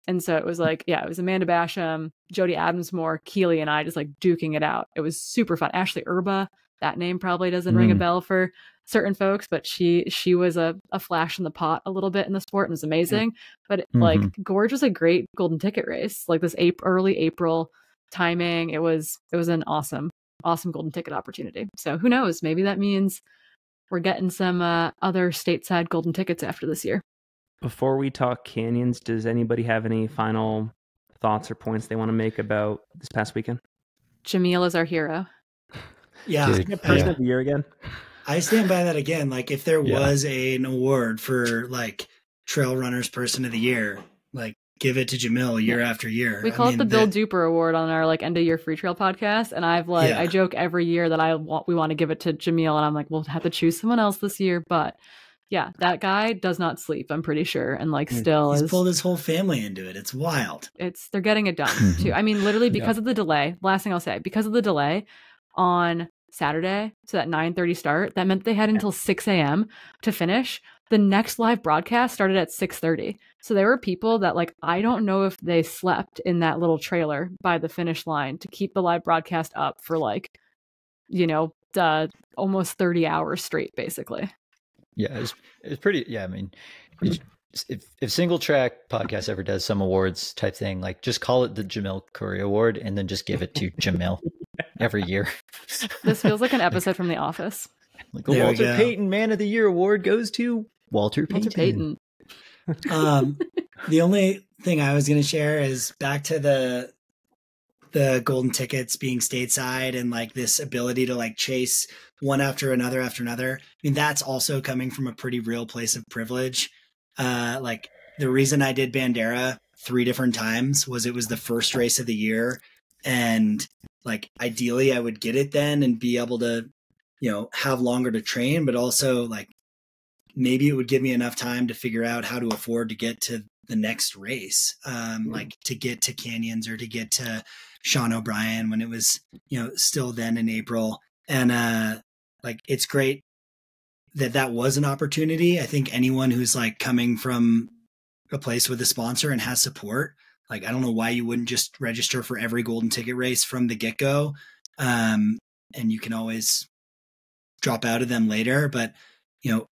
And so it was like, yeah, it was Amanda Basham, Jody Adamsmore, Keely, and I just like duking it out. It was super fun. Ashley Erba, that name probably doesn't mm. ring a mm. bell for certain folks, but she she was a, a flash in the pot a little bit in the sport and was amazing. But mm-hmm. like Gorge was a great golden ticket race, like this April, early April timing. It was it was an awesome awesome golden ticket opportunity. So who knows? Maybe that means we're getting some uh, other stateside golden tickets after this year. Before we talk canyons, does anybody have any final thoughts or points they want to make about this past weekend? Jamil is our hero. Yeah, Dude, person yeah. of the year again. I stand by that again. Like if there yeah. was a, an award for like trail runners person of the year, like give it to Jamil year yeah. after year. We call I it the Bill Duper Award on our like end of year Freetrail podcast, and I've like yeah. I joke every year that I want we want to give it to Jamil, and I'm like we'll have to choose someone else this year, but yeah, that guy does not sleep. I'm pretty sure, and like still he's is, pulled his whole family into it. It's wild. It's they're getting it done too. I mean, literally because yeah. of the delay. Last thing I'll say, because of the delay on Saturday, so that 9:30 start, that meant they had until 6 a.m. to finish. The next live broadcast started at 6:30. So there were people that like I don't know if they slept in that little trailer by the finish line to keep the live broadcast up for like you know, uh, almost 30 hours straight basically. Yeah, it's it's pretty yeah, I mean, if if Singletrack podcast ever does some awards type thing, like just call it the Jamil Coury Award and then just give it to Jamil every year. This feels like an episode from The Office. Like the there Walter Payton Man of the Year Award goes to Walter Payton. Walter Payton. Um, the only thing I was going to share is back to the the golden tickets being stateside and like this ability to like chase one after another after another. I mean, that's also coming from a pretty real place of privilege. Uh, like the reason I did Bandera three different times was it was the first race of the year. And like ideally I would get it then and be able to, you know, have longer to train, but also like maybe it would give me enough time to figure out how to afford to get to the next race. Um, mm-hmm. like to get to canyons or to get to Sean O'Brien when it was, you know, still then in April. And uh like it's great that that was an opportunity. I think anyone who's like coming from a place with a sponsor and has support, like I don't know why you wouldn't just register for every golden ticket race from the get go. Um, and you can always drop out of them later. But you know,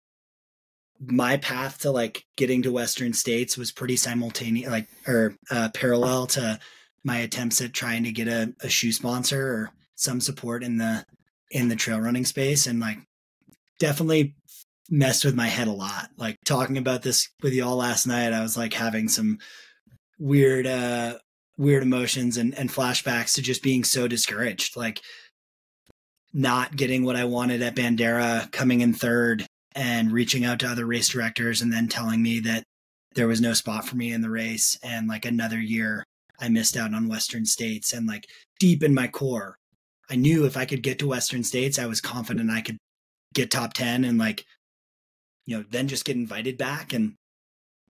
my path to like getting to Western states was pretty simultaneous, like or uh, parallel to my attempts at trying to get a, a shoe sponsor or some support in the in the trail running space and like definitely messed with my head a lot. Like talking about this with y'all last night i was like having some weird uh weird emotions and, and flashbacks to just being so discouraged like not getting what i wanted at bandera coming in third and reaching out to other race directors and then telling me that there was no spot for me in the race and like another year I missed out on Western States. And like deep in my core, I knew if I could get to Western States, I was confident I could get top 10 and like, you know, then just get invited back. And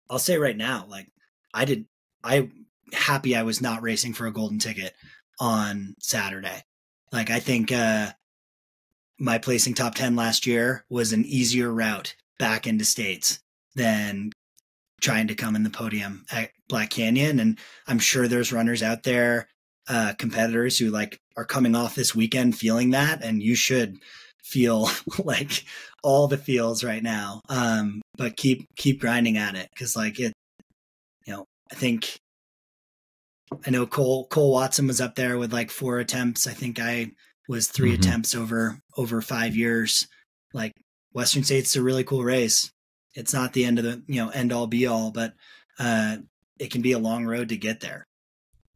I'll say right now, like I did, I happy I was not racing for a golden ticket on Saturday. Like I think, uh, my placing top 10 last year was an easier route back into states than trying to come in the podium at Black Canyon. And I'm sure there's runners out there, uh, competitors who like are coming off this weekend feeling that. And you should feel like all the feels right now. Um, but keep, keep grinding at it. Cause like it, you know, I think I know Cole, Cole Watson was up there with like four attempts. I think I was 3 mm-hmm. attempts over, over five years. Like Western State's a really cool race it's not the end of the you know end all be all, but uh, it can be a long road to get there.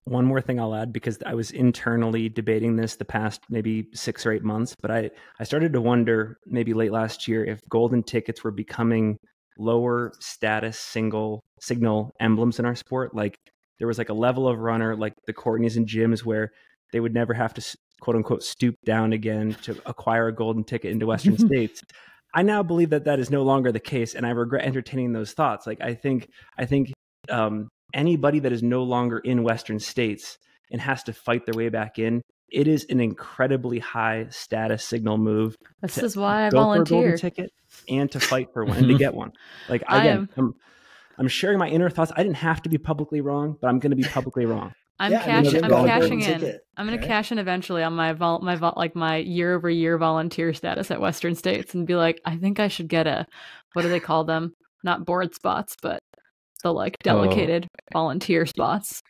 One more thing I'll add because I was internally debating this the past maybe six or eight months, but I, I started to wonder maybe late last year if golden tickets were becoming lower status single signal emblems in our sport. Like there was like a level of runner like the Courtneys and Jims where they would never have to quote unquote stoop down again to acquire a golden ticket into Western states. I now believe that that is no longer the case, and I regret entertaining those thoughts. Like I think, I think um, anybody that is no longer in Western states and has to fight their way back in it is an incredibly high status signal move. This is why I go for a volunteer. ticket and to fight for one and to get one. Like I again, am- I'm, I'm sharing my inner thoughts. I didn't have to be publicly wrong, but I'm going to be publicly wrong. I'm Yeah, I mean, cashing. they're I'm cashing in. ticket, I'm gonna cash in eventually on my vol- my vol- like my year over year volunteer status at Western States and be like, I think I should get a what do they call them? Not board spots, but the like Oh. delegated volunteer spots.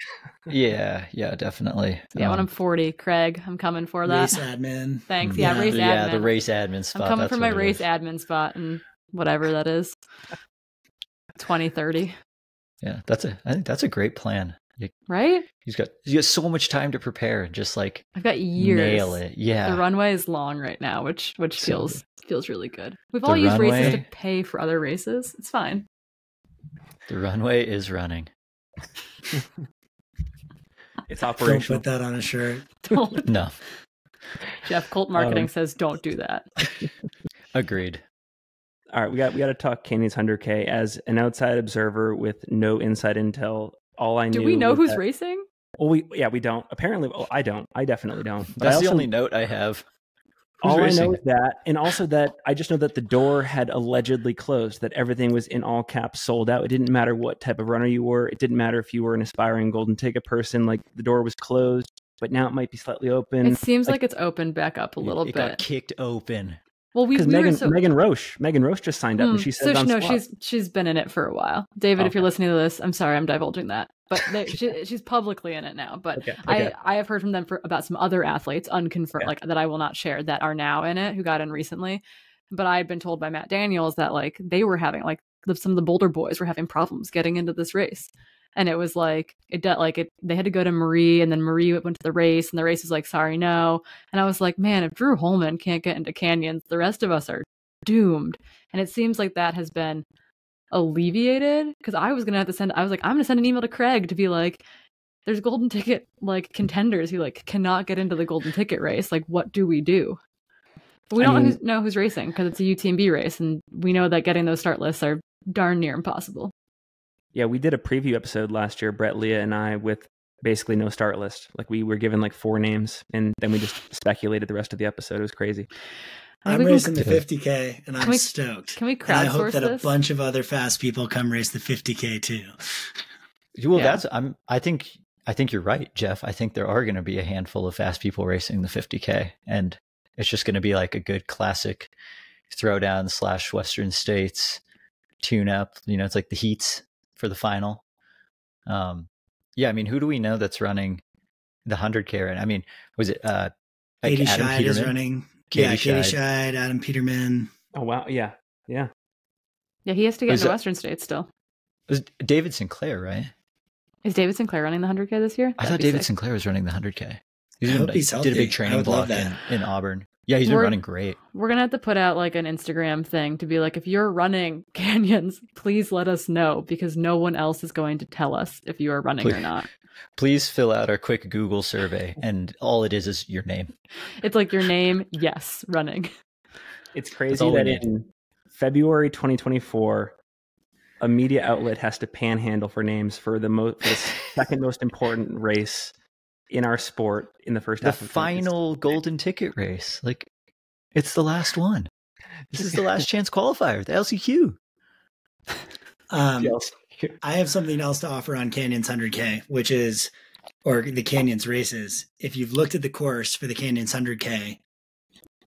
Yeah, yeah, definitely. Yeah, when Um, I'm 40, Craig, I'm coming for that. Race admin. Thanks. Yeah, race yeah, admin. the race admin spot. I'm coming that's for my race is. admin spot and whatever that is. 2030, Yeah, that's a. I think that's a great plan. You- right? He's got he's got so much time to prepare. and Just like I've got years. nail it. Yeah. The runway is long right now, which which So feels feels really good. We've The all used races to pay for other races. It's fine. The runway is running. It's operational. Don't operational. put that on a shirt. Don't- No, Jeff Colt Marketing Um, says don't do that. agreed. All right, we got we got to talk Canyons 100K as an outside observer with no inside intel. All I Do knew we know who's that- racing? Well, we yeah we don't. Apparently, well, I don't. I definitely don't. But I That's the only note I have. Who's all I know is that, and also that I just know that the door had allegedly closed. That everything was in all caps sold out. It didn't matter what type of runner you were. It didn't matter if you were an aspiring golden ticket person. Like the door was closed, but now it might be slightly open. It seems like- like, it's opened back up a little it bit. got kicked open. Well, we, Because we Megan so, Megan Roche Megan Roche just signed up and Hmm, she so said on no, she's she's been in it for a while. David, if you're listening to this, I'm sorry, I'm divulging that, but they, she, she's publicly in it now. But okay, okay. I I have heard from them for about some other athletes unconfirmed Okay. like that I will not share that are now in it who got in recently. But I had been told by Matt Daniels that like they were having like some of the Boulder boys were having problems getting into this race. And it was like it did like it they had to go to Marie and then Marie went to the race and the race was like sorry no. And I was like, man, if Drew Holmen can't get into canyons, the rest of us are doomed. And it seems like that has been alleviated because I was gonna have to send I was like, I'm gonna send an email to Craig to be like, there's golden ticket like contenders who like cannot get into the golden ticket race. Like, what do we do? But we I don't know who's, know who's racing because it's a UTMB race, and we know that getting those start lists are darn near impossible. Yeah, we did a preview episode last year, Brett, Leah, and I, with basically no start list. Like we were given like four names, and then we just speculated the rest of the episode. It was crazy. I I'm think we racing the 50k, and I'm we- stoked. can we And I hope crowdsource that a bunch of other fast people come race the 50k too. Well, Yeah. that's I'm. I think I think you're right, Jeff. I think there are going to be a handful of fast people racing the 50k, and it's just going to be like a good classic throwdown slash Western States tune up. You know, it's like the heats for the final. Um, yeah, I mean, who do we know that's running the 100k? Right? I mean, was it uh, like Katie Adam Schide is running. Katie yeah, Katie Schide. Schide, Adam Peterman. Oh wow, yeah, yeah. yeah, he has to get Was into Western States still. Was David Sinclair, right? Is David Sinclair running the 100k this year? I That'd thought David sick. Sinclair was running the 100k. He's I hope he's did a big training block in, in Auburn. Yeah, he's been We're- running great. We're gonna have to put out like an Instagram thing to be like, if you're running canyons, please let us know because no one else is going to tell us if you are running or not. Please fill out our quick Google survey, and all it is is your name. It's like your name, yes, running. It's crazy all we that need. in February 2024, a media outlet has to panhandle for names for the most, for the second most important race in our sport in the first The half. of final golden ticket race, like it's the last one. This is the last chance qualifier, the LCQ. Um, Yes. I have something else to offer on Canyons 100K, which is, or the Canyons races. If you've looked at the course for the Canyons 100K,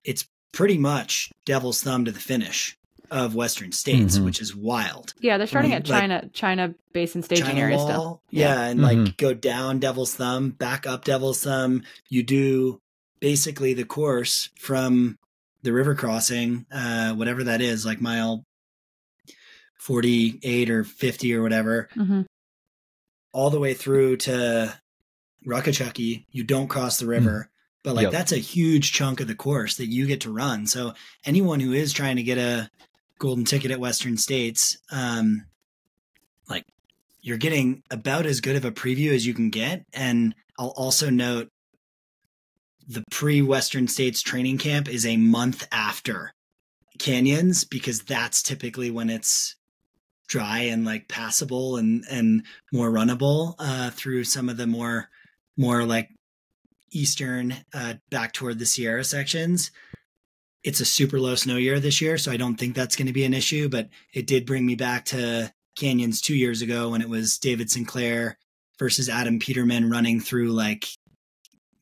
it's pretty much devil's thumb to the finish of Western States, Mhm. which is wild. Yeah, they're starting mean, at like- China, China Basin staging China area Wall, still. Yeah, and Mhm. like go down Devil's Thumb, back up Devil's Thumb. You do basically the course from the river crossing, uh, whatever that is, like mile 48 or 50 or whatever, hmm all the way through to Rucky Chucky. You don't cross the river. But like Yep. that's a huge chunk of the course that you get to run. So anyone who is trying to get a golden ticket at Western States, um, like you're getting about as good of a preview as you can get. And I'll also note the pre Western States training camp is a month after canyons because that's typically when it's dry and like passable and and more runnable uh through some of the more more like eastern uh, back toward the Sierra sections. It's a super low snow year this year, so I don't think that's going to be an issue. But it did bring me back to canyons two years ago when it was David Sinclair versus Adam Peterman running through like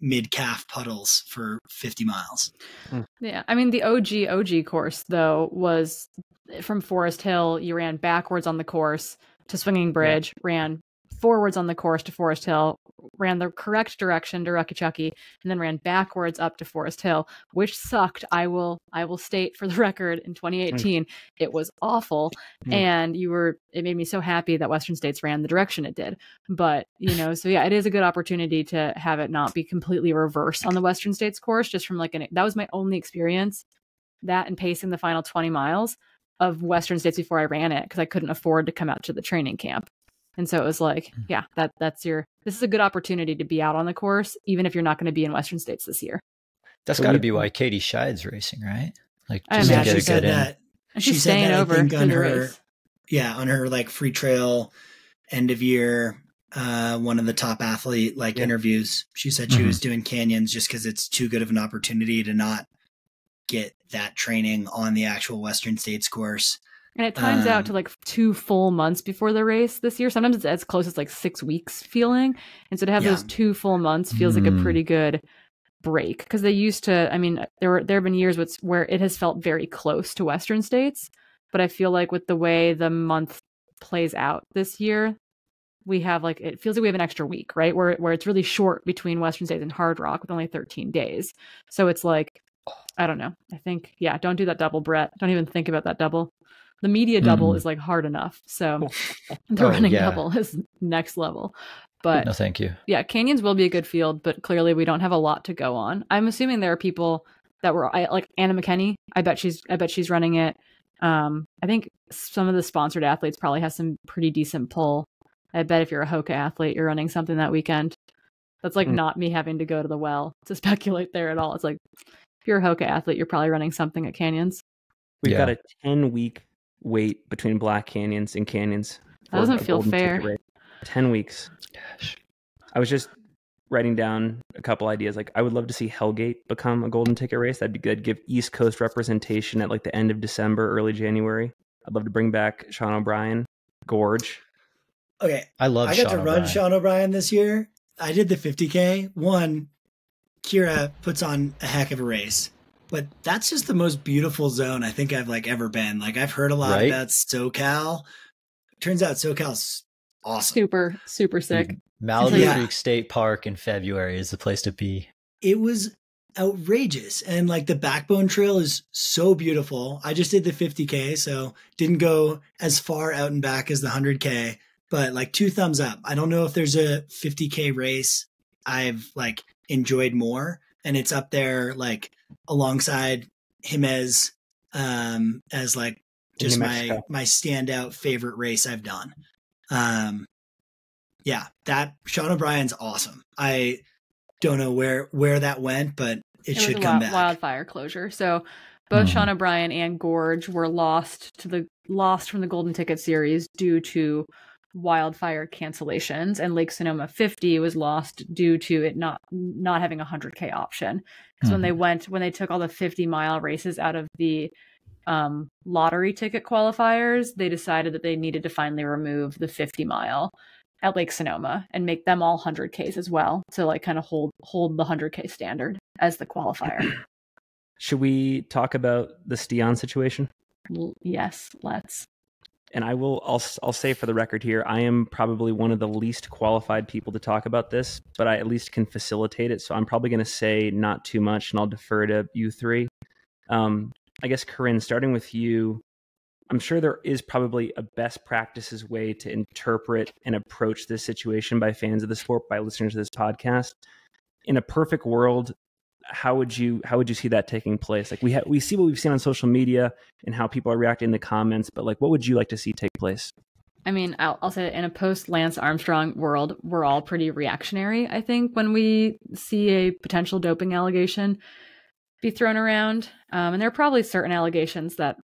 mid calf puddles for 50 miles. Hmm. Yeah. I mean, the OG OG course, though, was from Forest Hill. You ran backwards on the course to Swinging Bridge, yeah. ran forwards on the course to Forest Hill, ran the correct direction to Rucky Chucky, and then ran backwards up to Forest Hill, which sucked. I will I will state for the record in 2018 mm. it was awful, mm. and you were it made me so happy that Western States ran the direction it did. But you know, so yeah, it is a good opportunity to have it not be completely reversed on the Western States course. Just from like an that was my only experience that and pacing the final 20 miles of Western States before I ran it because I couldn't afford to come out to the training camp. And so it was like, mm. yeah, that that's your this is a good opportunity to be out on the course, even if you're not going to be in Western States this year. That's got to be why Katie Schide's racing, right? Like just to get, get in. She's she staying that, over on her, race. Yeah, on her like Freetrail end of year, uh, one of the top athlete like yeah. interviews. She said she mm-hmm. was doing canyons just because it's too good of an opportunity to not get that training on the actual Western States course. And it times um, out to like two full months before the race this year. Sometimes it's as close as like six weeks feeling. And so to have yeah. those two full months feels mm. like a mm. pretty good break because they used to. I mean, there were there have been years with, where it has felt very close to Western states, but I feel like with the way the month plays out this year, we have like it feels like we have an extra week, right? Where where it's really short between Western states and Hardrock with only 13 days. So it's like I don't know. I think yeah, don't do that double, Brett. Don't even think about that double. The media double mm. is like hard enough. So the oh, running yeah. double is next level. But no, thank you. Yeah, canyons will be a good field, but clearly we don't have a lot to go on. I'm assuming there are people that were I, like Anna McKenney. I bet she's I bet she's running it. Um, I think some of the sponsored athletes probably have some pretty decent pull. I bet if you're a Hoka athlete, you're running something that weekend. That's like mm. not me having to go to the well to speculate there at all. It's like if you're a Hoka athlete, you're probably running something at canyons. We've yeah. got a 10 week wait between Black Canyons and Canyons. That doesn't feel fair. Ten weeks. Gosh. I was just writing down a couple ideas. Like I would love to see Hellgate become a golden ticket race. That'd be good. Give East Coast representation at like the end of December, early January. I'd love to bring back Sean O'Brien, Gorge. Okay, I love. I got Sean to run Sean O'Brien this year. I did the 50k. One, Keira puts on a heck of a race but that's just the most beautiful zone I think I've like ever been. Like I've heard a lot right? about SoCal. Turns out SoCal's awesome. Super, super sick. Malibu yeah. Creek State Park in February is the place to be. It was outrageous. And like the backbone trail is so beautiful. I just did the 50K, so didn't go as far out and back as the 100K, but like two thumbs up. I don't know if there's a 50K race I've like enjoyed more. And it's up there like alongside him as um as like just my my standout favorite race I've done. Um yeah, that Sean O'Brien's awesome. I don't know where where that went, but it, it should come back. Wildfire closure. So both mm. Sean O'Brien and Gorge were lost to the lost from the Golden Ticket series due to wildfire cancellations and Lake Sonoma 50 was lost due to it not not having a 100k option. Because mm-hmm. when they mm-hmm. went when they took all the 50 mile races out of the um, lottery ticket qualifiers, they decided that they needed to finally remove the 50 mile at Lake Sonoma and make them all 100ks as well to like kind of hold hold the 100k standard as the qualifier. Should we talk about the Stian situation? Yes, let's and I will I'll I'll say for the record here, I am probably one of the least qualified people to talk about this, but I at least can facilitate it. So I'm probably going to say not too much, and I'll defer to you three. Um, I guess Corinne, starting with you, I'm sure there is probably a best practices way to interpret and approach this situation by fans of the sport, by listeners to this podcast. In a perfect world, how would you how would you see that taking place? Like we ha- we see what we've seen on social media and how people are reacting in the comments but like what would you like to see take place? I mean i'll, I'll say in a post lance armstrong world we're all pretty reactionary i think when we see a potential doping allegation be thrown around. Um, and there are probably certain allegations that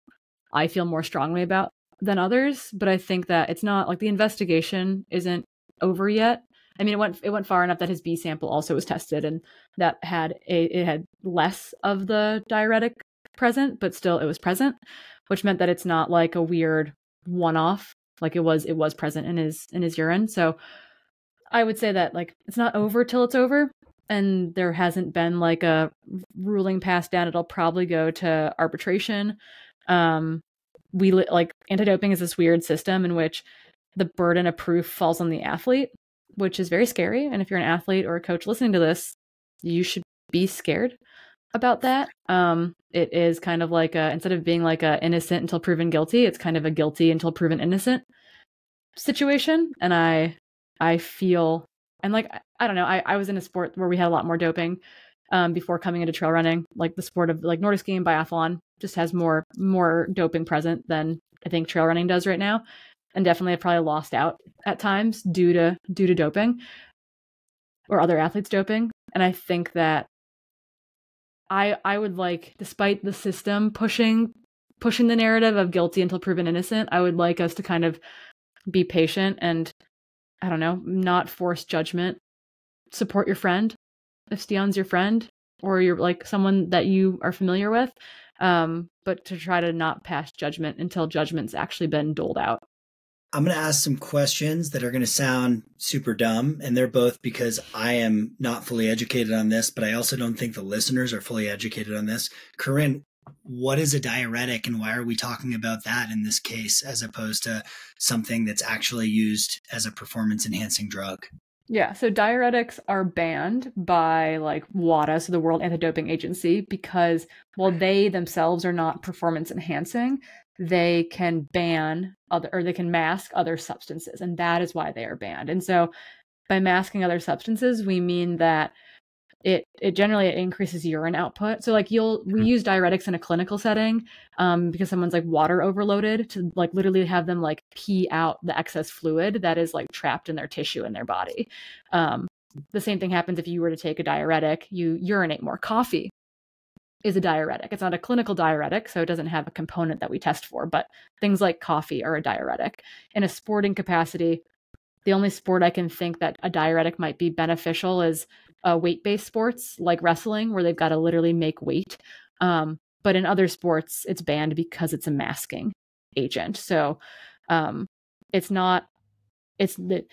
i feel more strongly about than others but i think that it's not like the investigation isn't over yet I mean, it went it went far enough that his B sample also was tested, and that had a it had less of the diuretic present, but still it was present, which meant that it's not like a weird one off. Like it was it was present in his in his urine. So I would say that like it's not over till it's over, and there hasn't been like a ruling passed down. It'll probably go to arbitration. Um, we like anti-doping is this weird system in which the burden of proof falls on the athlete, which is very scary. And if you're an athlete or a coach listening to this, you should be scared about that. Um, it is kind of like a instead of being like a innocent until proven guilty, it's kind of a guilty until proven innocent situation. And I I feel and like I don't know, I, I was in a sport where we had a lot more doping um, before coming into trail running. Like the sport of like Nordic skiing, biathlon just has more more doping present than I think trail running does right now, and definitely have probably lost out at times due to due to doping or other athletes doping. And I think that I I would like, despite the system pushing pushing the narrative of guilty until proven innocent, I would like us to kind of be patient and I don't know, not force judgment. Support your friend if Stian's your friend or you're like someone that you are familiar with. Um, but to try to not pass judgment until judgment's actually been doled out. I'm going to ask some questions that are going to sound super dumb. And they're both because I am not fully educated on this, but I also don't think the listeners are fully educated on this. Corinne, what is a diuretic and why are we talking about that in this case as opposed to something that's actually used as a performance enhancing drug? Yeah, so diuretics are banned by like WADA, so the World Anti-Doping Agency, because while they themselves are not performance enhancing, they can ban other or they can mask other substances, and that is why they are banned. And so by masking other substances, we mean that it it generally it increases urine output. So like you'll we hmm. use diuretics in a clinical setting um, because someone's like water overloaded to like literally have them like pee out the excess fluid that is like trapped in their tissue in their body. Um, the same thing happens if you were to take a diuretic, you urinate more. Coffee is a diuretic. It's not a clinical diuretic, so it doesn't have a component that we test for, but things like coffee are a diuretic. In a sporting capacity, the only sport I can think that a diuretic might be beneficial is uh, weight based sports like wrestling, where they've got to literally make weight. Um, but in other sports, it's banned because it's a masking agent. So um, it's not, it's the,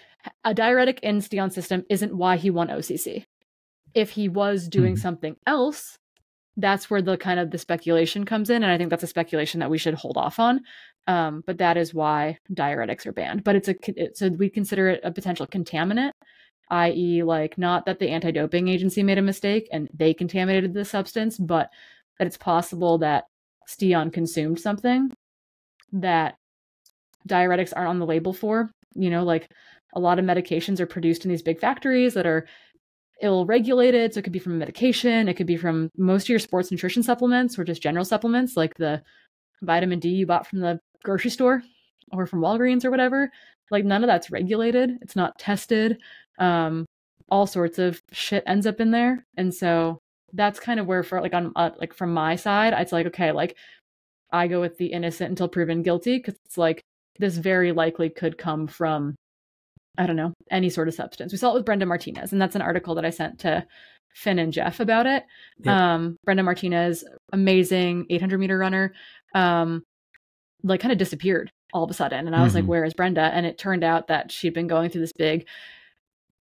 a diuretic in Stian system isn't why he won OCC. If he was doing mm-hmm. something else, that's where the kind of the speculation comes in. And I think that's a speculation that we should hold off on. Um, but that is why diuretics are banned. But it's a, so we consider it a potential contaminant i.e., like not that the anti doping agency made a mistake and they contaminated the substance, but that it's possible that Stian consumed something that diuretics aren't on the label for. You know, like a lot of medications are produced in these big factories that are ill regulated. So it could be from medication, it could be from most of your sports nutrition supplements or just general supplements like the vitamin D you bought from the grocery store or from Walgreens or whatever. Like none of that's regulated. It's not tested um all sorts of shit ends up in there and so that's kind of where for like on uh, like from my side it's like okay like i go with the innocent until proven guilty because it's like this very likely could come from i don't know any sort of substance we saw it with brenda martinez and that's an article that i sent to finn and jeff about it yep. um brenda martinez amazing 800 meter runner um like kind of disappeared all of a sudden and i was mm-hmm. like where is brenda and it turned out that she'd been going through this big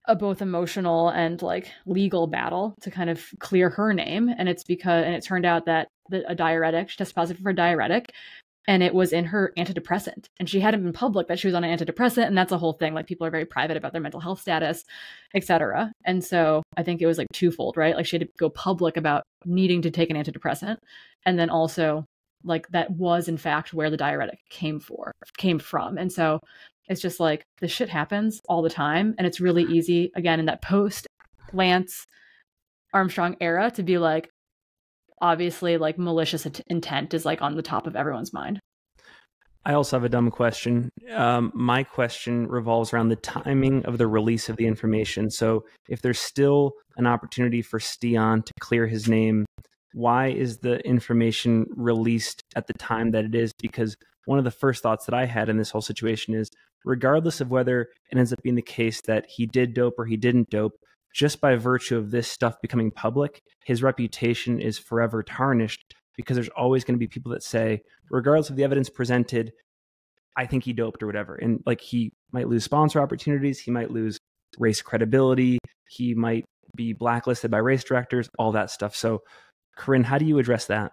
a both emotional and like legal battle to kind of clear her name and it's because and it turned out that the, a diuretic she tested positive for a diuretic and it was in her antidepressant. And she hadn't been public that she was on an antidepressant and that's a whole thing like people are very private about their mental health status etc and so i think it was like twofold right? Like she had to go public about needing to take an antidepressant and then also like that was in fact where the diuretic came for came from. And so it's just like this shit happens all the time. And it's really easy, again, in that post Lance Armstrong era to be like, obviously, like malicious intent is like on the top of everyone's mind. I also have a dumb question. Um, my question revolves around the timing of the release of the information. So, if there's still an opportunity for Stian to clear his name, why is the information released at the time that it is? Because one of the first thoughts that I had in this whole situation is regardless of whether it ends up being the case that he did dope or he didn't dope, just by virtue of this stuff becoming public, his reputation is forever tarnished because there's always going to be people that say, regardless of the evidence presented, I think he doped or whatever. And like he might lose sponsor opportunities, he might lose race credibility, he might be blacklisted by race directors, all that stuff. So, Corinne, how do you address that?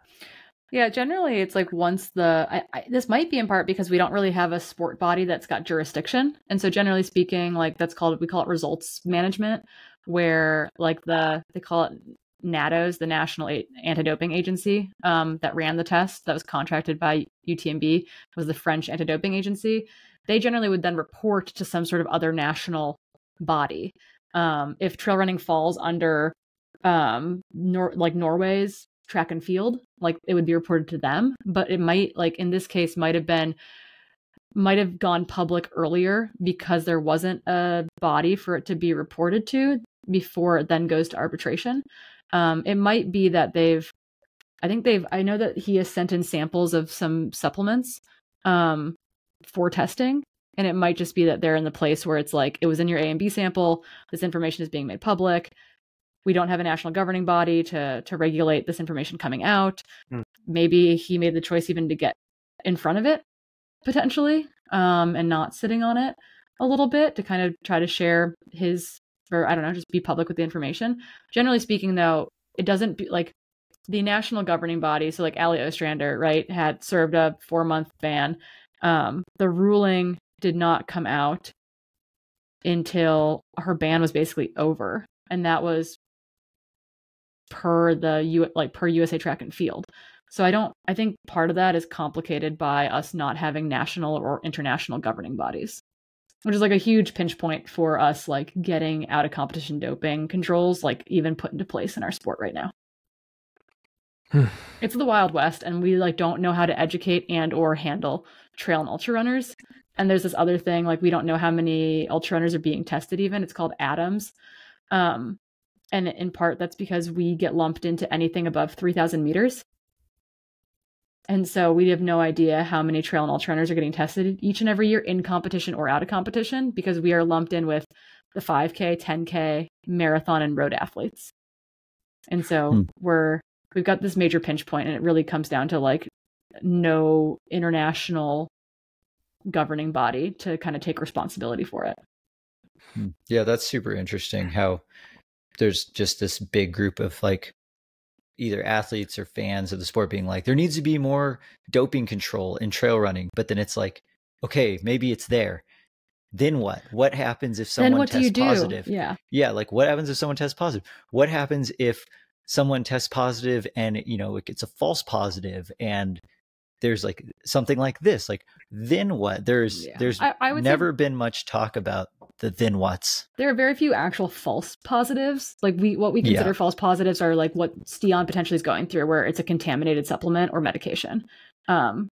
Yeah, generally it's like once the I, I, this might be in part because we don't really have a sport body that's got jurisdiction, and so generally speaking, like that's called we call it results management, where like the they call it NADOS, the National Anti-Doping Agency, um, that ran the test that was contracted by UTMB was the French anti-doping agency. They generally would then report to some sort of other national body. Um, if trail running falls under um, Nor- like Norway's track and field like it would be reported to them but it might like in this case might have been might have gone public earlier because there wasn't a body for it to be reported to before it then goes to arbitration um, it might be that they've i think they've i know that he has sent in samples of some supplements um, for testing and it might just be that they're in the place where it's like it was in your a and b sample this information is being made public we don't have a national governing body to to regulate this information coming out. Mm. Maybe he made the choice even to get in front of it potentially um, and not sitting on it a little bit to kind of try to share his or I don't know, just be public with the information. Generally speaking, though, it doesn't be like the national governing body. So like Ali Ostrander, right, had served a four month ban. Um, the ruling did not come out until her ban was basically over, and that was per the U like per USA Track and Field. So I don't I think part of that is complicated by us not having national or international governing bodies. Which is like a huge pinch point for us like getting out of competition doping controls like even put into place in our sport right now. it's the wild west and we like don't know how to educate and or handle trail and ultra runners. And there's this other thing like we don't know how many ultra runners are being tested even. It's called atoms Um, and in part that's because we get lumped into anything above 3000 meters and so we have no idea how many trail and ultra runners are getting tested each and every year in competition or out of competition because we are lumped in with the 5k 10k marathon and road athletes and so hmm. we're we've got this major pinch point and it really comes down to like no international governing body to kind of take responsibility for it hmm. yeah that's super interesting how there's just this big group of like either athletes or fans of the sport being like there needs to be more doping control in trail running but then it's like okay maybe it's there. Then what? What happens if someone tests positive? Yeah. Yeah like what happens if someone tests positive? What happens if someone tests positive and you know it gets a false positive and there's like something like this? Like then what? There's yeah. there's I, I never say, been much talk about the then what's there are very few actual false positives like we what we consider yeah. false positives are like what Stian potentially is going through where it's a contaminated supplement or medication um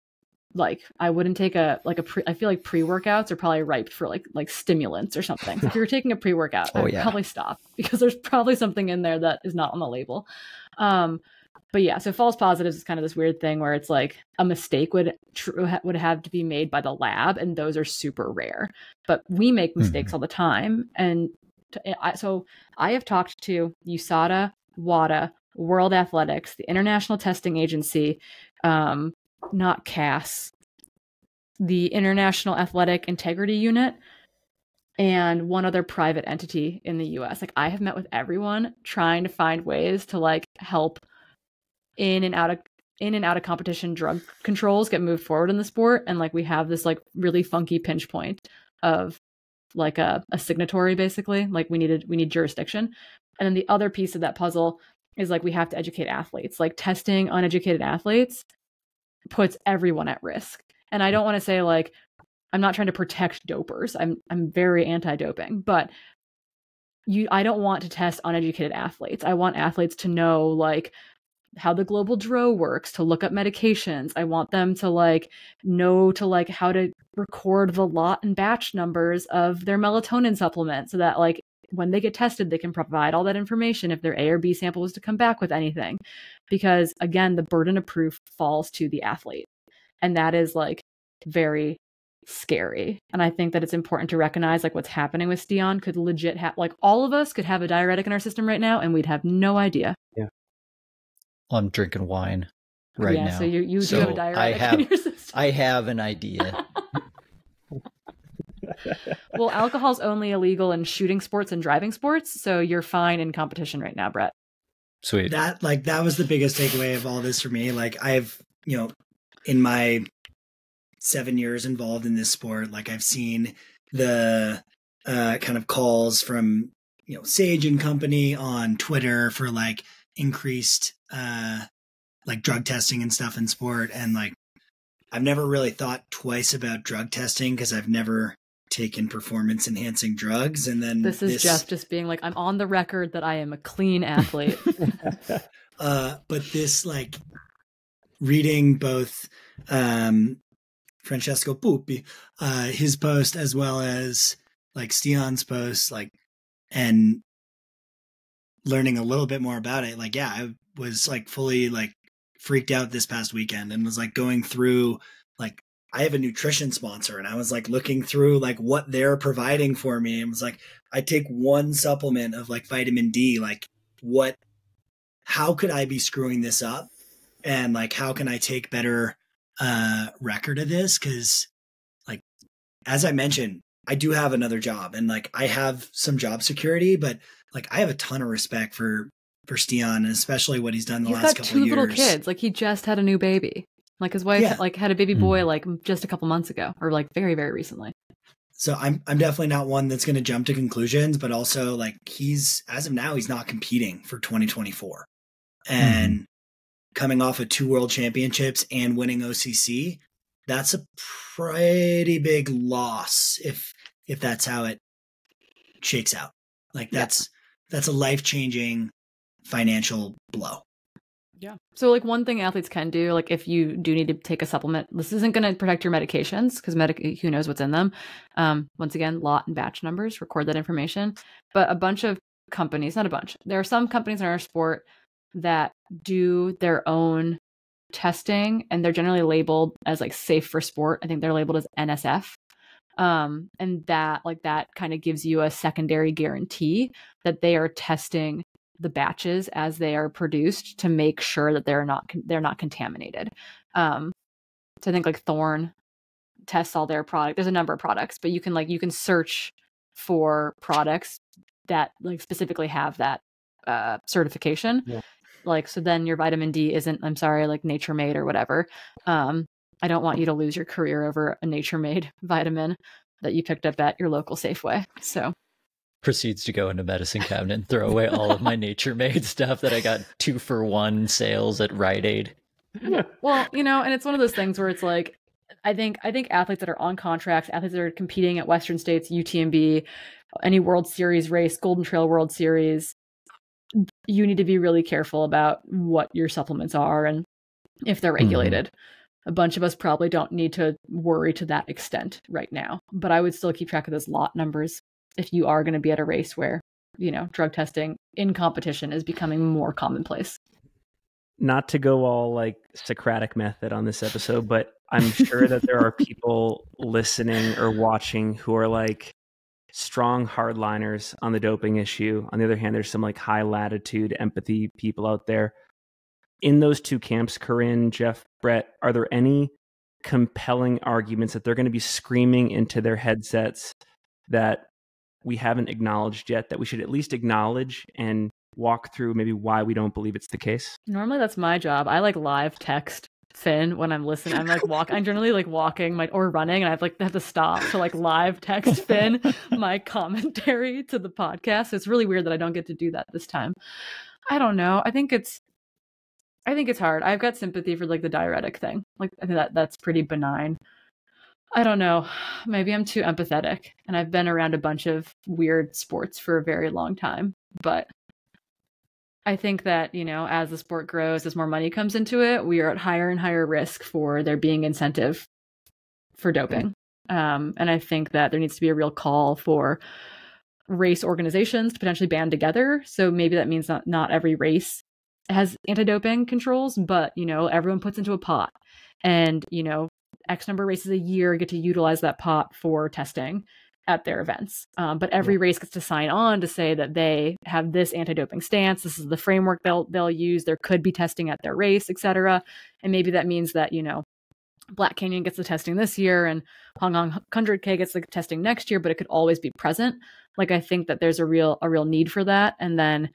like I wouldn't take a like a pre I feel like pre-workouts are probably ripe for like like stimulants or something. So if you're taking a pre-workout, oh, I'd yeah. probably stop because there's probably something in there that is not on the label. Um but yeah, so false positives is kind of this weird thing where it's like a mistake would tr- would have to be made by the lab, and those are super rare. But we make mistakes mm-hmm. all the time, and t- eh, so I have talked to USADA, WADA, World Athletics, the International Testing Agency, um, not CAS, the International Athletic Integrity Unit, and one other private entity in the US. Like I have met with everyone trying to find ways to like help in and out of in and out of competition drug controls get moved forward in the sport. And like we have this like really funky pinch point of like a, a signatory basically. Like we needed we need jurisdiction. And then the other piece of that puzzle is like we have to educate athletes. Like testing uneducated athletes puts everyone at risk. And i don't want to say like i'm not trying to protect dopers. I'm i'm very anti-doping. But you i don't want to test uneducated athletes. I want athletes to know like how the Global DRO works to look up medications i want them to like know to like how to record the lot and batch numbers of their melatonin supplement so that like when they get tested they can provide all that information if their a or b sample was to come back with anything because again the burden of proof falls to the athlete and that is like very scary. And I think that it's important to recognize like what's happening with Stian could legit have like all of us could have a diuretic in our system right now and we'd have no idea. Yeah. Well, I'm drinking wine right yeah, now. so you, you So do have a diuretic I have- in your system. I have an idea. well, alcohol's only illegal in shooting sports and driving sports, so you're fine in competition right now, Brett. Sweet. that like that was the biggest takeaway of all this for me like i've you know in my seven years involved in this sport like i've seen the uh kind of calls from you know sage and company on twitter for like increased uh like drug testing and stuff in sport and like i've never really thought twice about drug testing because i've never taken performance enhancing drugs and then This is Jeff just being like, I'm on the record that I am a clean athlete. uh but this like reading both um francesco puppi uh his post as well as like Stian's post like and learning a little bit more about it like yeah i was like fully like freaked out this past weekend and was like going through like i have a nutrition sponsor and i was like looking through like what they're providing for me and was like i take one supplement of like vitamin d like what how could I be screwing this up? And like, how can I take better uh, record of this? Cause like, as I mentioned, I do have another job and like I have some job security, but like I have a ton of respect for, for Stian and especially what he's done the He's last got couple two years. little kids. Like he just had a new baby. Like his wife Yeah. like had a baby boy hmm. like just a couple months ago or like very very recently. So I'm, I'm definitely not one that's going to jump to conclusions, but also like he's, as of now, he's not competing for 2024 and hmm. coming off of two world championships and winning OCC, that's a pretty big loss if if that's how it shakes out. Like Yeah. that's that's a life changing financial blow. Yeah. So like one thing athletes can do, like if you do need to take a supplement, this isn't going to protect your medications because medic who knows what's in them. Um, once again, lot and batch numbers, record that information. But a bunch of companies, not a bunch, there are some companies in our sport that do their own testing and they're generally labeled as like safe for sport. I think they're labeled as NSF. Um, and that like that kind of gives you a secondary guarantee that they are testing the batches as they are produced to make sure that they're not they're not contaminated. Um, so I think like Thorne tests all their product. There's a number of products, but you can like you can search for products that like specifically have that uh, certification. Yeah. Like so, then your vitamin D isn't. I'm sorry, like nature made or whatever. Um, I don't want you to lose your career over a nature made vitamin that you picked up at your local Safeway. So Proceeds to go into medicine cabinet and throw away all of my nature made stuff that I got two for one sales at Rite Aid. Well, you know, and it's one of those things where it's like, I think I think athletes that are on contracts, athletes that are competing at Western States, UTMB, any World Series race, Golden Trail World Series, you need to be really careful about what your supplements are and if they're mm-hmm. regulated. A bunch of us probably don't need to worry to that extent right now, but I would still keep track of those lot numbers if you are going to be at a race where, you know, drug testing in competition is becoming more commonplace. Not to go all like Socratic method on this episode, but I'm sure that there are people listening or watching who are like strong hardliners on the doping issue. On the other hand, there's some like high latitude empathy people out there. In those two camps, Corrine, Jeff, Brett, are there any compelling arguments that they're going to be screaming into their headsets that we haven't acknowledged yet that we should at least acknowledge and walk through maybe why we don't believe it's the case? Normally that's my job. I like live text Finn when I'm listening. I'm like walk I'm generally like walking my or running and I've like have to stop to like live text Finn my commentary to the podcast. So it's really weird that I don't get to do that this time. I don't know. I think it's I think it's hard. I've got sympathy for like the diuretic thing. Like I think that that's pretty benign. I don't know. Maybe I'm too empathetic and I've been around a bunch of weird sports for a very long time, but I think that, you know, as the sport grows, as more money comes into it, we are at higher and higher risk for there being incentive for doping. Um, and I think that there needs to be a real call for race organizations to potentially band together. So maybe that means not, not every race has anti-doping controls, but you know, everyone puts into a pot. And, you know, X number of races a year get to utilize that pot for testing at their events. Um, but every race gets to sign on to say that they have this anti-doping stance. This is the framework they'll they'll use. There could be testing at their race, etc. And maybe that means that you know Black Canyon gets the testing this year and Hong Kong 100K gets the testing next year, but it could always be present. Like I think that there's a real a real need for that. And then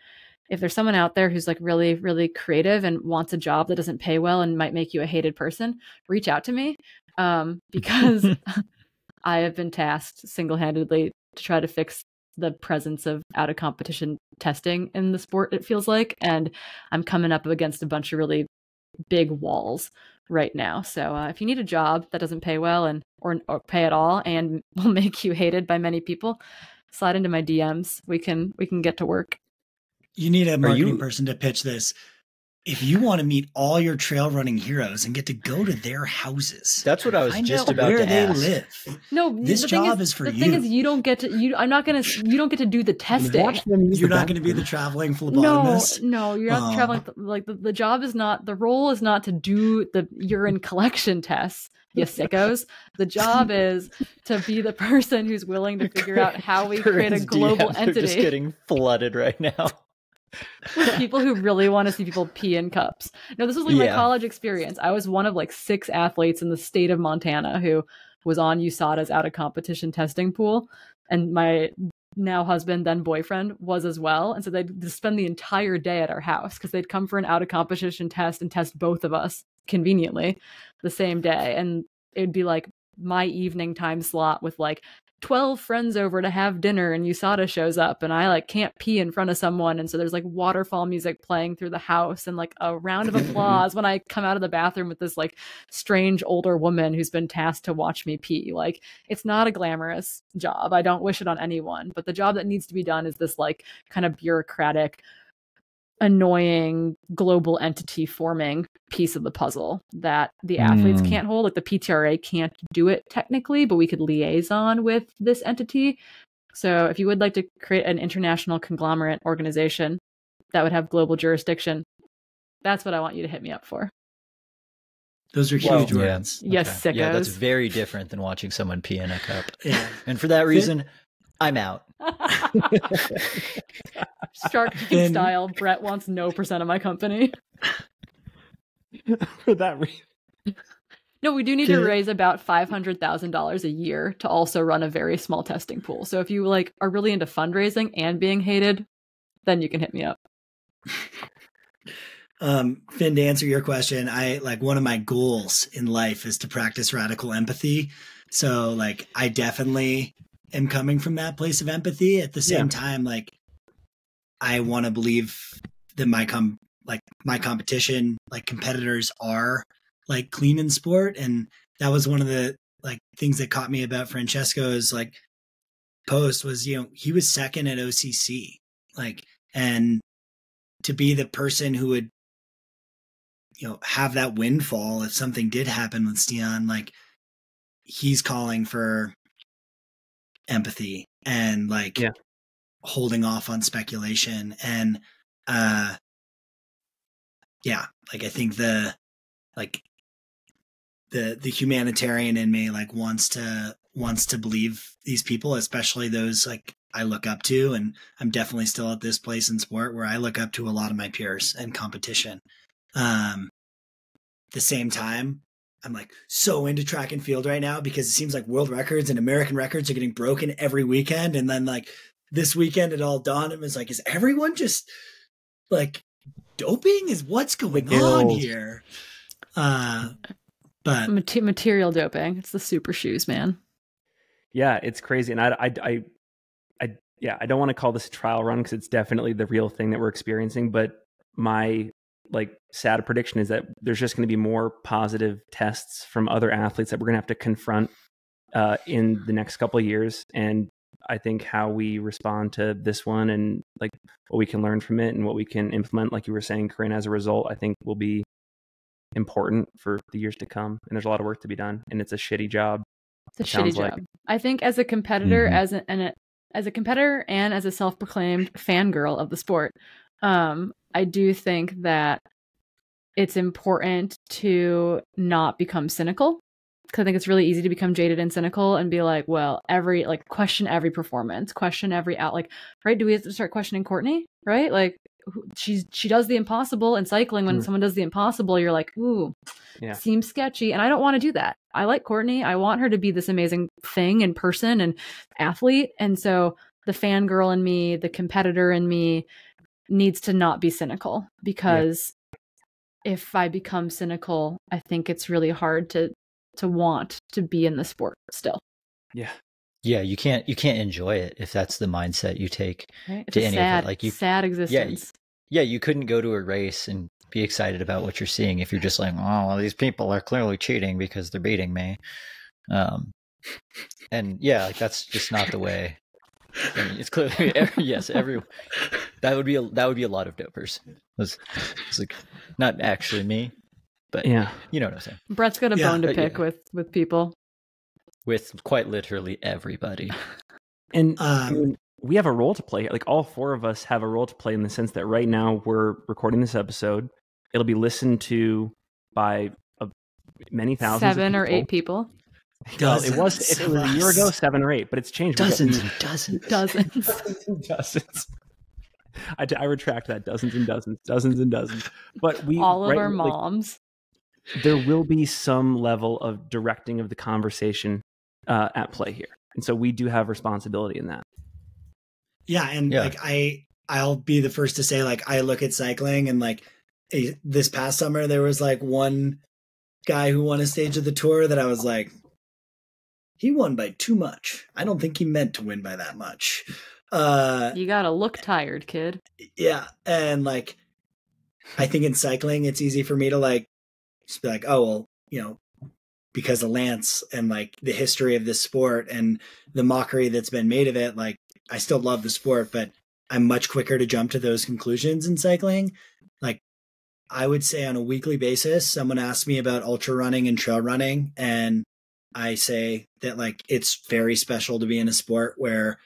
if there's someone out there who's like really really creative and wants a job that doesn't pay well and might make you a hated person, reach out to me um, because I have been tasked single handedly to try to fix the presence of out of competition testing in the sport, it feels like. And I'm coming up against a bunch of really big walls right now. So uh, if you need a job that doesn't pay well and or, or pay at all and will make you hated by many people, slide into my DMs. We can we can get to work. You need a marketing you... person to pitch this if you want to meet all your trail running heroes and get to go to their houses, that's what I was just about where to they ask. live. No, this job is, is, for the you. The thing is, you don't get to. You, I'm not gonna. You don't get to do the testing. You're not going to be the traveling phlebotomist. No, no, you're not uh, traveling. Like the, the job is not. The role is not to do the urine collection tests. You sickos. The job is to be the person who's willing to figure out how we create a global DMs entity. Are just getting flooded right now with people who really want to see people pee in cups. No, this was like yeah. my college experience. I was one of like six athletes in the state of Montana who was on USADA's out of competition testing pool. And my now husband, then boyfriend, was as well. And so they'd spend the entire day at our house because they'd come for an out of competition test and test both of us conveniently the same day. And it'd be like my evening time slot with like 12 friends over to have dinner and USADA shows up and I like can't pee in front of someone and so there's like waterfall music playing through the house and like a round of applause when I come out of the bathroom with this like strange older woman who's been tasked to watch me pee. Like it's not a glamorous job. I don't wish it on anyone, but the job that needs to be done is this like kind of bureaucratic annoying global entity forming piece of the puzzle that the athletes mm. can't hold. Like the PTRA can't do it technically, but we could liaison with this entity. So if you would like to create an international conglomerate organization that would have global jurisdiction, that's what I want you to hit me up for. Those are huge words. Yeah. Yes, sickos. Yeah, that's very different than watching someone pee in a cup. yeah. And for that reason, I'm out. Shark Tank style. Brett wants no percent of my company. For that reason. No, we do need to raise about five hundred thousand dollars a year to also run a very small testing pool. So if you like are really into fundraising and being hated, then you can hit me up. Um, Finn, to answer your question, I like one of my goals in life is to practice radical empathy. So like I definitely am coming from that place of empathy. At the same yeah. time, like I want to believe that my com like my competition, like competitors are like clean in sport. And that was one of the like things that caught me about Francesco's like post was, you know, he was second at OCC. Like, and to be the person who would, you know, have that windfall if something did happen with Stian, like he's calling for empathy and like yeah. holding off on speculation and uh yeah like i think the like the the humanitarian in me like wants to wants to believe these people especially those like i look up to and i'm definitely still at this place in sport where i look up to a lot of my peers and competition um the same time I'm like so into track and field right now because it seems like world records and American records are getting broken every weekend. And then like this weekend it all dawned and was like, is everyone just like doping? Is what's going on here? Uh but material doping. It's the super shoes, man. Yeah, it's crazy. And I I I, I yeah, I don't want to call this a trial run because it's definitely the real thing that we're experiencing, but my like sad prediction is that there's just going to be more positive tests from other athletes that we're going to have to confront uh, in the next couple of years and i think how we respond to this one and like what we can learn from it and what we can implement like you were saying corrine as a result i think will be important for the years to come and there's a lot of work to be done and it's a shitty job it's a shitty job like. i think as a competitor mm-hmm. as a, an, as a competitor and as a self-proclaimed fangirl of the sport um, I do think that it's important to not become cynical because I think it's really easy to become jaded and cynical and be like, well, every like question every performance, question every out, like, right? Do we have to start questioning Courtney? Right? Like, she's she does the impossible in cycling. When mm. someone does the impossible, you're like, ooh, yeah. seems sketchy, and I don't want to do that. I like Courtney. I want her to be this amazing thing in person and athlete, and so the fangirl in me, the competitor in me, needs to not be cynical because yeah. if I become cynical, I think it's really hard to to want to be in the sport still. Yeah. Yeah, you can't you can't enjoy it if that's the mindset you take right? to any sad, of it. Like you sad existence. Yeah, yeah, you couldn't go to a race and be excited about what you're seeing if you're just like, oh, these people are clearly cheating because they're beating me. Um, and yeah, like that's just not the way. I mean, it's clearly every, yes, every that would be a, that would be a lot of dopers. It's, it's like not actually me, but yeah, you know what I'm saying. Brett's got a yeah, bone to pick yeah. with with people. With quite literally everybody. And um, we have a role to play. Like all four of us have a role to play in the sense that right now we're recording this episode. It'll be listened to by a, many thousands, seven or eight people. Well, it was it was a year ago, seven or eight, but it's changed. Dozens and dozens, dozens, dozens and dozens. I, I retract that dozens and dozens, dozens and dozens. But we all of right, our moms there will be some level of directing of the conversation uh, at play here, and so we do have responsibility in that. Yeah, and yeah. like I, I'll be the first to say, like I look at cycling, and like a, this past summer there was like one guy who won a stage of the tour that I was like, he won by too much. I don't think he meant to win by that much. Uh, you gotta look tired, kid. Yeah, and like, I think in cycling, it's easy for me to like just be like, oh well, you know, because of Lance and like the history of this sport and the mockery that's been made of it. Like, I still love the sport, but I'm much quicker to jump to those conclusions in cycling. Like, I would say on a weekly basis, someone asks me about ultra running and trail running, and I say that like it's very special to be in a sport where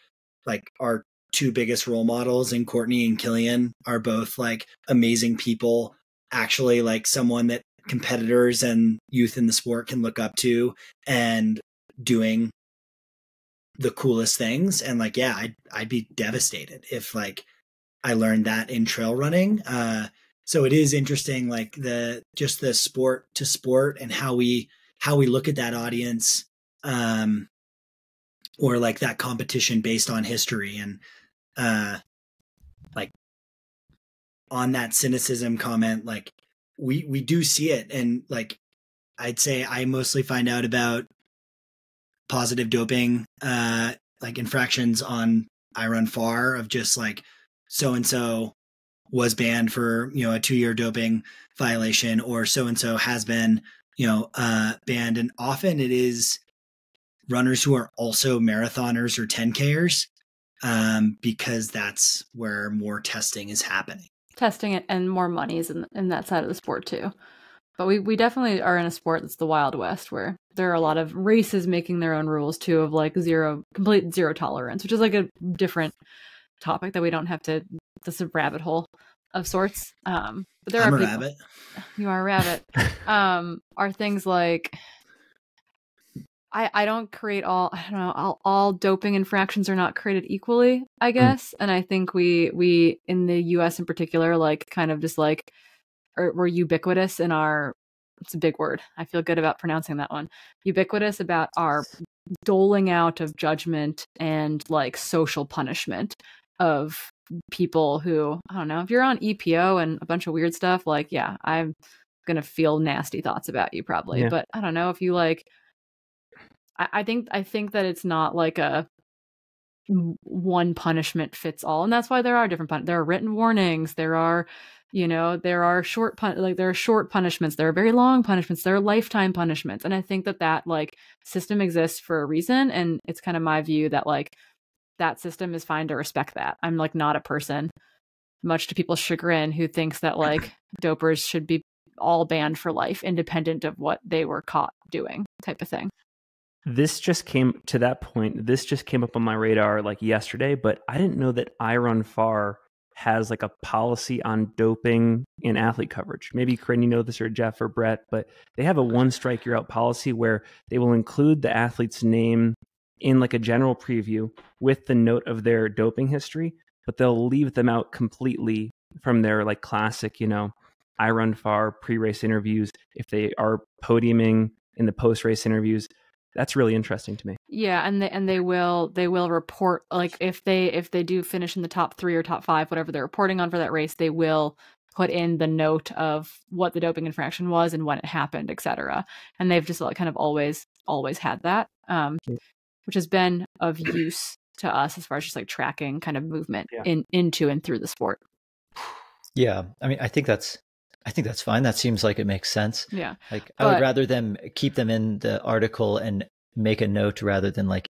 like our two biggest role models in Courtney and Kilian are both like amazing people, actually like someone that competitors and youth in the sport can look up to and doing the coolest things. And like yeah I'd I'd be devastated if like I learned that in trail running. Uh so it is interesting like the just the sport to sport and how we how we look at that audience um or like that competition based on history and uh like on that cynicism comment like we we do see it. And like i'd say i mostly find out about positive doping uh like infractions on iRunFar of just like so and so was banned for you know a two year doping violation or so and so has been you know uh banned and often it is runners who are also marathoners or 10kers um because that's where more testing is happening testing it and more monies in, in that side of the sport too. But we, we definitely are in a sport that's the Wild West where there are a lot of races making their own rules too of like zero complete zero tolerance, which is like a different topic that we don't have to this rabbit hole of sorts. Um but there I'm are a people, rabbit. You are a rabbit. um are things like I, I don't create all I don't know all, all doping infractions are not created equally I mm. guess mm. and I think we we in the U.S. in particular like kind of just like or we're ubiquitous in our it's a big word I feel good about pronouncing that one ubiquitous about our doling out of judgment and like social punishment of people who I don't know if you're on EPO and a bunch of weird stuff like yeah I'm gonna feel nasty thoughts about you probably yeah. but I don't know if you like I, I think I think that it's not like a one punishment fits all and that's why there are different pun- there are written warnings there are you know there are short pun- like there are short punishments there are very long punishments there are lifetime punishments and i think that that like system exists for a reason and it's kind of my view that like that system is fine to respect that i'm like not a person much to people's chagrin who thinks that mm-hmm. like dopers should be all banned for life independent of what they were caught doing type of thing this just came to that point. This just came up on my radar like yesterday, but I didn't know that iRunFar has like a policy on doping in athlete coverage. Maybe Corrine, you know this, or Jeff or Brett, but they have a one strike you're out policy where they will include the athlete's name in like a general preview with the note of their doping history, but they'll leave them out completely from their like classic, you know, iRunFar pre race interviews. If they are podiuming in the post race interviews, that's really interesting to me. Yeah, and they and they will they will report like if they if they do finish in the top three or top five, whatever they're reporting on for that race, they will put in the note of what the doping infraction was and when it happened, etc. And they've just like kind of always always had that, um, which has been of use to us as far as just like tracking kind of movement yeah. in into and through the sport. Yeah, I mean, I think that's I think that's fine. That seems like it makes sense. Yeah. Like I would rather them keep them in the article and make a note rather than like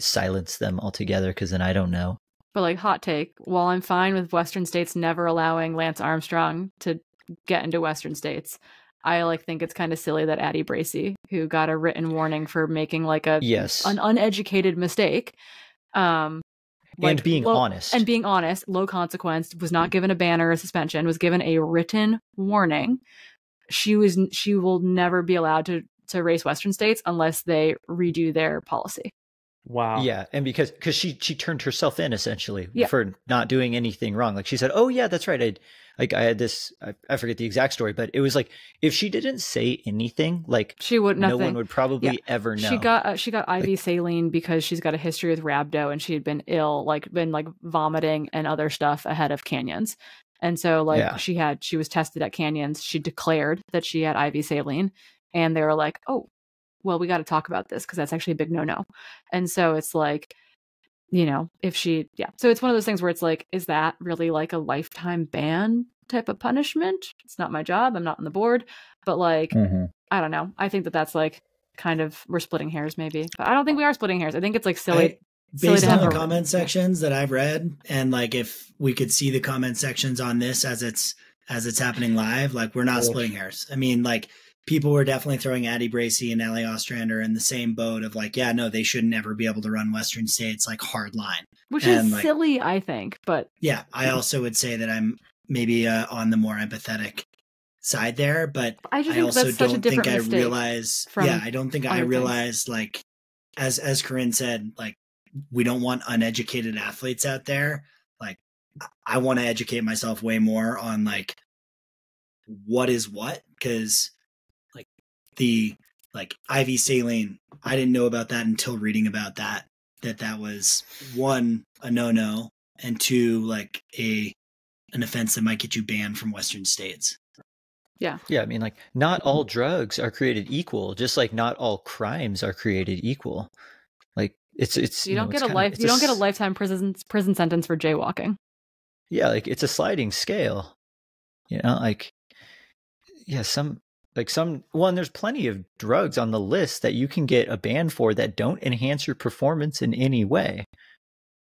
silence them altogether because then I don't know. But like hot take, while I'm fine with Western states never allowing Lance Armstrong to get into Western states, I like think it's kind of silly that Addie Bracy, who got a written warning for making like a yes. an uneducated mistake, um, like, and being low, honest. and being honest low consequence was not given a ban or a suspension was given a written warning. She was she will never be allowed to to race western states unless they redo their policy. Wow. Yeah and because because she she turned herself in essentially yeah. for not doing anything wrong. Like she said oh yeah that's right i like I had this I, I, forget the exact story, but it was like if she didn't say anything, like she would nothing. no one would probably yeah. ever know. She got uh, she got IV like, saline because she's got a history with rhabdo and she had been ill, like been like vomiting and other stuff ahead of canyons. And so like yeah. she had she was tested at canyons. She declared that she had IV saline and they were like, "Oh, well, we got to talk about this because that's actually a big no-no." And so it's like you know, if she, yeah. So it's one of those things where it's like, is that really like a lifetime ban type of punishment? It's not my job. I'm not on the board. But like, mm-hmm. I don't know. I think that that's like kind of, we're splitting hairs maybe. But I don't think we are splitting hairs. I think it's like silly. I, based on the comment sections that I've read, and like if we could see the comment sections on this as it's, as it's happening live, like we're not splitting hairs. I mean, like people were definitely throwing Addie Bracy and Allie Ostrander in the same boat of like, yeah, no, they should never be able to run Western States like hard line. Which and is like, silly, I think. But yeah, I also would say that I'm maybe uh, on the more empathetic side there, but I, I also don't think I realize. Yeah, I don't think I realize like as as Corrine said, like we don't want uneducated athletes out there. Like I want to educate myself way more on like what is what because the like IV saline. I didn't know about that until reading about that. That that was one a no no, and two like a an offense that might get you banned from Western states. Yeah. Yeah. I mean, like, not all drugs are created equal, just like not all crimes are created equal. Like, it's, it's, you don't know, get a life, you a, don't get a lifetime prison, prison sentence for jaywalking. Yeah. Like, it's a sliding scale. You know, like, yeah, some, like some one, there's plenty of drugs on the list that you can get a ban for that don't enhance your performance in any way.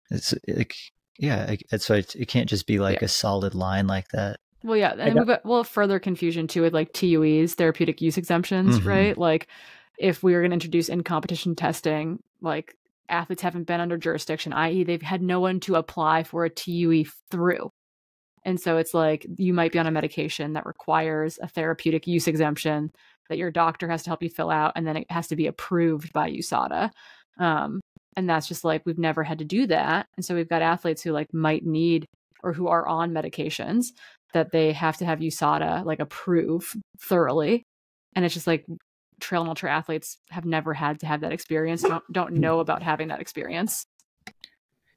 It's like, yeah, that's why it can't just be like yeah. a solid line like that. Well, yeah, and we've got well further confusion too with like TUEs, therapeutic use exemptions, mm-hmm. right? Like, if we were going to introduce in competition testing, like athletes haven't been under jurisdiction, i.e., they've had no one to apply for a TUE through. And so it's like you might be on a medication that requires a therapeutic use exemption that your doctor has to help you fill out, and then it has to be approved by USADA. Um, and that's just like we've never had to do that. And so we've got athletes who like might need or who are on medications that they have to have USADA like approve thoroughly. And it's just like trail and ultra athletes have never had to have that experience, don't don't know about having that experience.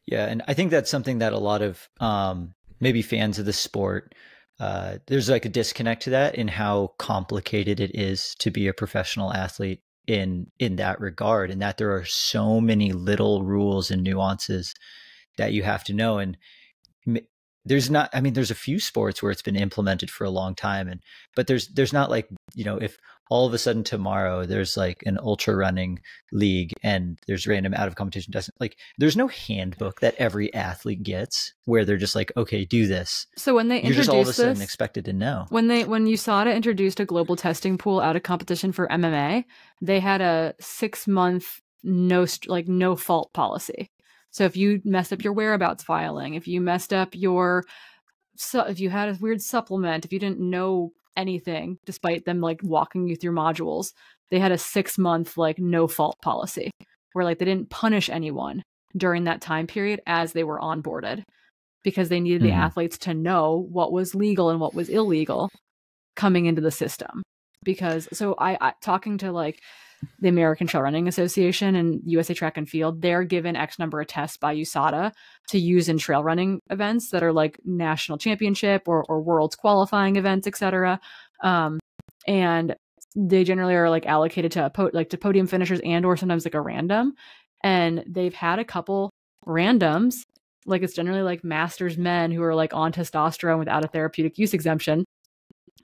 Yeah, and I think that's something that a lot of um, maybe fans of the sport uh, there's like a disconnect to that in how complicated it is to be a professional athlete in in that regard and that there are so many little rules and nuances that you have to know and there's not i mean there's a few sports where it's been implemented for a long time and but there's there's not like you know if all of a sudden tomorrow there's like an ultra running league and there's random out of competition doesn't like there's no handbook that every athlete gets where they're just like okay do this. So when they you're just all of a sudden this, expected to know. when they when USADA introduced a global testing pool out of competition for MMA they had a six month no like no fault policy. So if you messed up your whereabouts filing, if you messed up your so if you had a weird supplement, if you didn't know anything, despite them like walking you through modules, they had a six month like no fault policy where like they didn't punish anyone during that time period as they were onboarded because they needed the Mhm. athletes to know what was legal and what was illegal coming into the system because so I, I talking to like the American Trail Running Association and USA Track and Field, they're given X number of tests by USADA to use in trail running events that are like national championship or, or world's qualifying events, etc. Um, and they generally are like allocated to a po- like to podium finishers and or sometimes like a random. And they've had a couple randoms, like it's generally like masters men who are like on testosterone without a therapeutic use exemption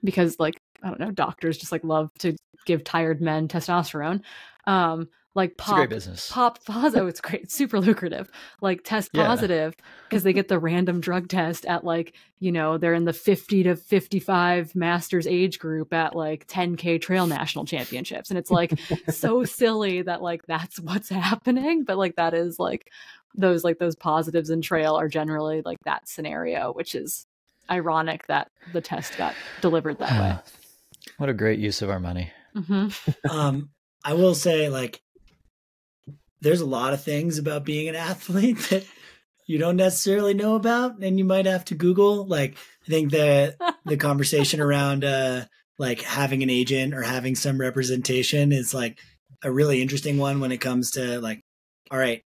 because like I don't know, doctors just like love to give tired men testosterone. Um, like It's a great pop business. pop positive. Oh, it's great, it's super lucrative. Like test positive because they get the random drug test at like you know they're in the fifty to fifty five masters age group at like ten k trail national championships, and it's like so silly that like that's what's happening, but like that is like those like those positives in trail are generally like that scenario, which is ironic that the test got delivered that way. What a great use of our money. hmm um, I will say, like, there's a lot of things about being an athlete that you don't necessarily know about, and you might have to Google. Like, I think the the conversation around uh, like having an agent or having some representation is like a really interesting one when it comes to like, all right,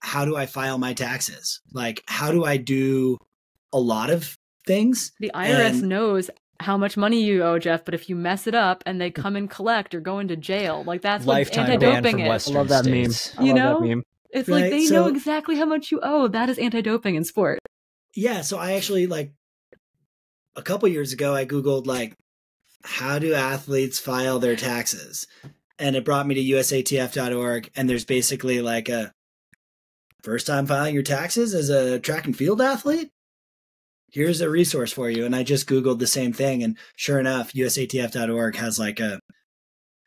how do I file my taxes? Like, how do I do a lot of things? The IRS And- knows how much money you owe, Jeff, but if you mess it up and they come and collect, you're going to jail. Like that's what Lifetime ban anti-doping from is. I Western love that states. meme. I You love know? that meme. It's like Right, they know exactly how much you owe. That is anti-doping in sport. Yeah, so I actually like a couple years ago I googled like how do athletes file their taxes? And it brought me to usatf.org and there's basically like a first time filing your taxes as a track and field athlete? Here's a resource for you and I just googled the same thing and sure enough usatf.org has like a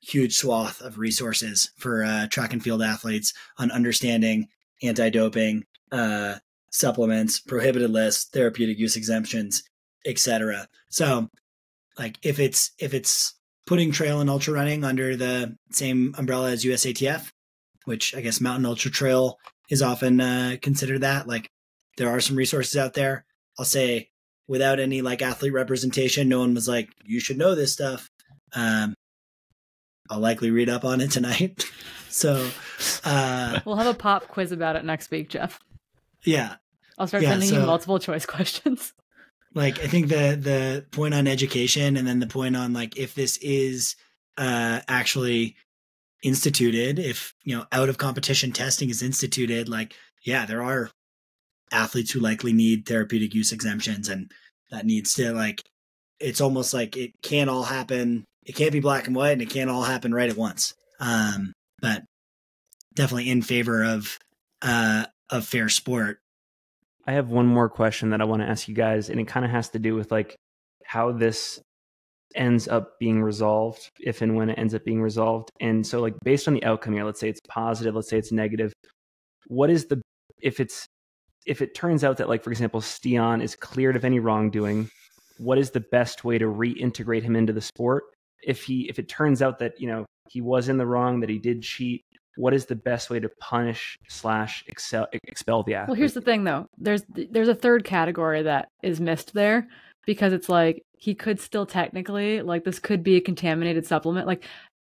huge swath of resources for uh, track and field athletes on understanding anti-doping uh supplements, prohibited lists, therapeutic use exemptions, etc. So, like if it's if it's putting trail and ultra running under the same umbrella as USATF, which I guess mountain ultra trail is often uh, considered that. Like there are some resources out there. I'll say without any like athlete representation, no one was like, you should know this stuff. Um, I'll likely read up on it tonight. so, uh, We'll have a pop quiz about it next week, Jeff. yeah, I'll start Yeah, sending you multiple choice questions. like i think the the point on education and then the point on like if this is uh actually instituted if you know out of competition testing is instituted like yeah there are athletes who likely need therapeutic use exemptions and that needs to like it's almost like it can't all happen it can't be black and white and it can't all happen right at once um but definitely in favor of uh of fair sport I have one more question that I want to ask you guys, and it kind of has to do with like how this ends up being resolved, if and when it ends up being resolved. And so, like, based on the outcome here, let's say it's positive, let's say it's negative. What is the if it's if it turns out that, like, for example, Stian is cleared of any wrongdoing, what is the best way to reintegrate him into the sport? If he if it turns out that you know he was in the wrong, that he did cheat, what is the best way to punish slash excel, expel the athlete? Well, here's the thing though. There's there's a third category that is missed there because it's like he could still technically like this could be a contaminated supplement. Like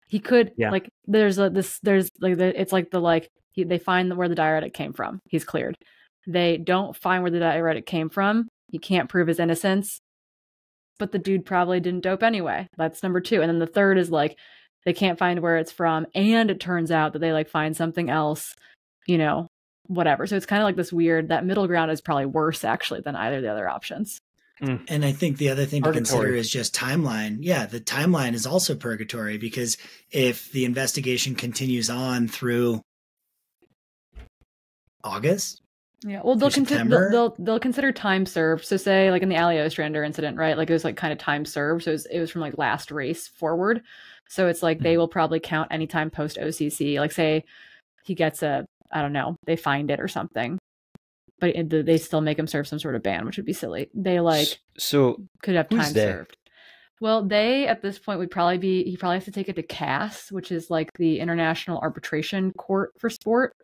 he could Yeah. like there's a this there's like the, it's like the like he, they find where the diuretic came from. He's cleared. They don't find where the diuretic came from. He can't prove his innocence. But the dude probably didn't dope anyway. That's number 2. And then the third is like they can't find where it's from and it turns out that they like find something else, you know, whatever. So it's kind of like this weird that middle ground is probably worse actually than either of the other options. Hmm. And I think the other thing to consider is just timeline. Yeah, the timeline is also purgatory because if the investigation continues on through August, Yeah, well, they'll consider they'll, they'll they'll consider time served. So, say like in the Allie Ostrander incident, right? Like it was like kind of time served. So it was, it was from like last race forward. So it's like they will probably count anytime post OCC. Like say he gets a I don't know, they find it or something. but it, they still make him serve some sort of ban, which would be silly. They like so could have time they? served. Well, they at this point would probably be he probably has to take it to CAS, which is like the International Arbitration Court for Sport.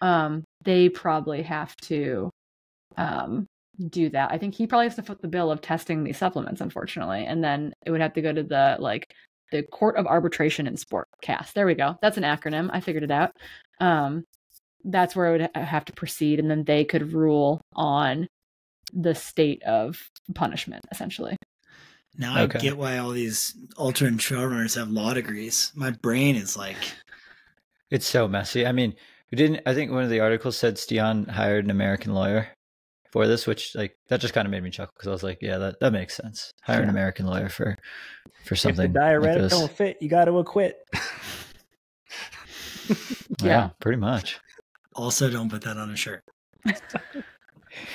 Um, they probably have to um do that. I think he probably has to foot the bill of testing these supplements, unfortunately, and then it would have to go to the like the Court of Arbitration in Sport, CAS. There we go. That's an acronym. I figured it out. Um, that's where it would have to proceed, and then they could rule on the state of punishment, essentially. Now I Okay. get why all these ultra and trail runners have law degrees. My brain is like, it's so messy. I mean, we didn't. I think one of the articles said Stian hired an American lawyer for this, which like that just kind of made me chuckle because I was like, yeah, that that makes sense. Hire an American lawyer for for If something the like diuretic this. don't fit, you got to acquit. yeah. Yeah. pretty much. also don't put that on a shirt.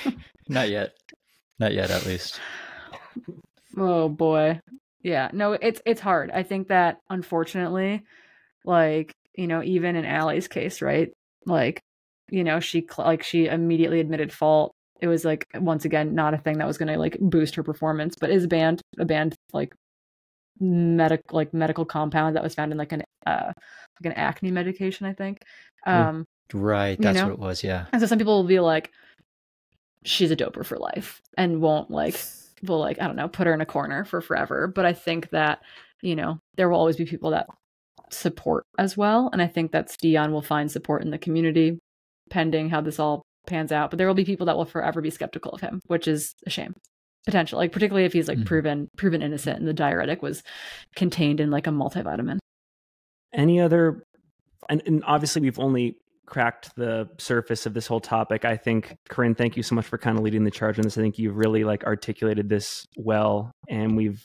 Not yet. Not yet, at least. Oh boy. Yeah. No, it's it's hard. I think that unfortunately, like, you know, even in Allie's case, right? Like, you know, she like she immediately admitted fault. It was like once again not a thing that was going to like boost her performance, but is banned a banned like medical like medical compound that was found in like an uh like an acne medication, I think. Um Right. You That's know? what it was. Yeah. and so some people will be like, she's a doper for life and won't like, will like, I don't know, put her in a corner for forever. But I think that, you know, there will always be people that support as well. And I think that Stian will find support in the community pending how this all pans out. But there will be people that will forever be skeptical of him, which is a shame. Potential, like particularly if he's like Mhm. proven proven innocent and the diuretic was contained in like a multivitamin. Any other, and, and obviously we've only cracked the surface of this whole topic. I think, Corrine, thank you so much for kind of leading the charge on this. I think you've really like articulated this well, and we've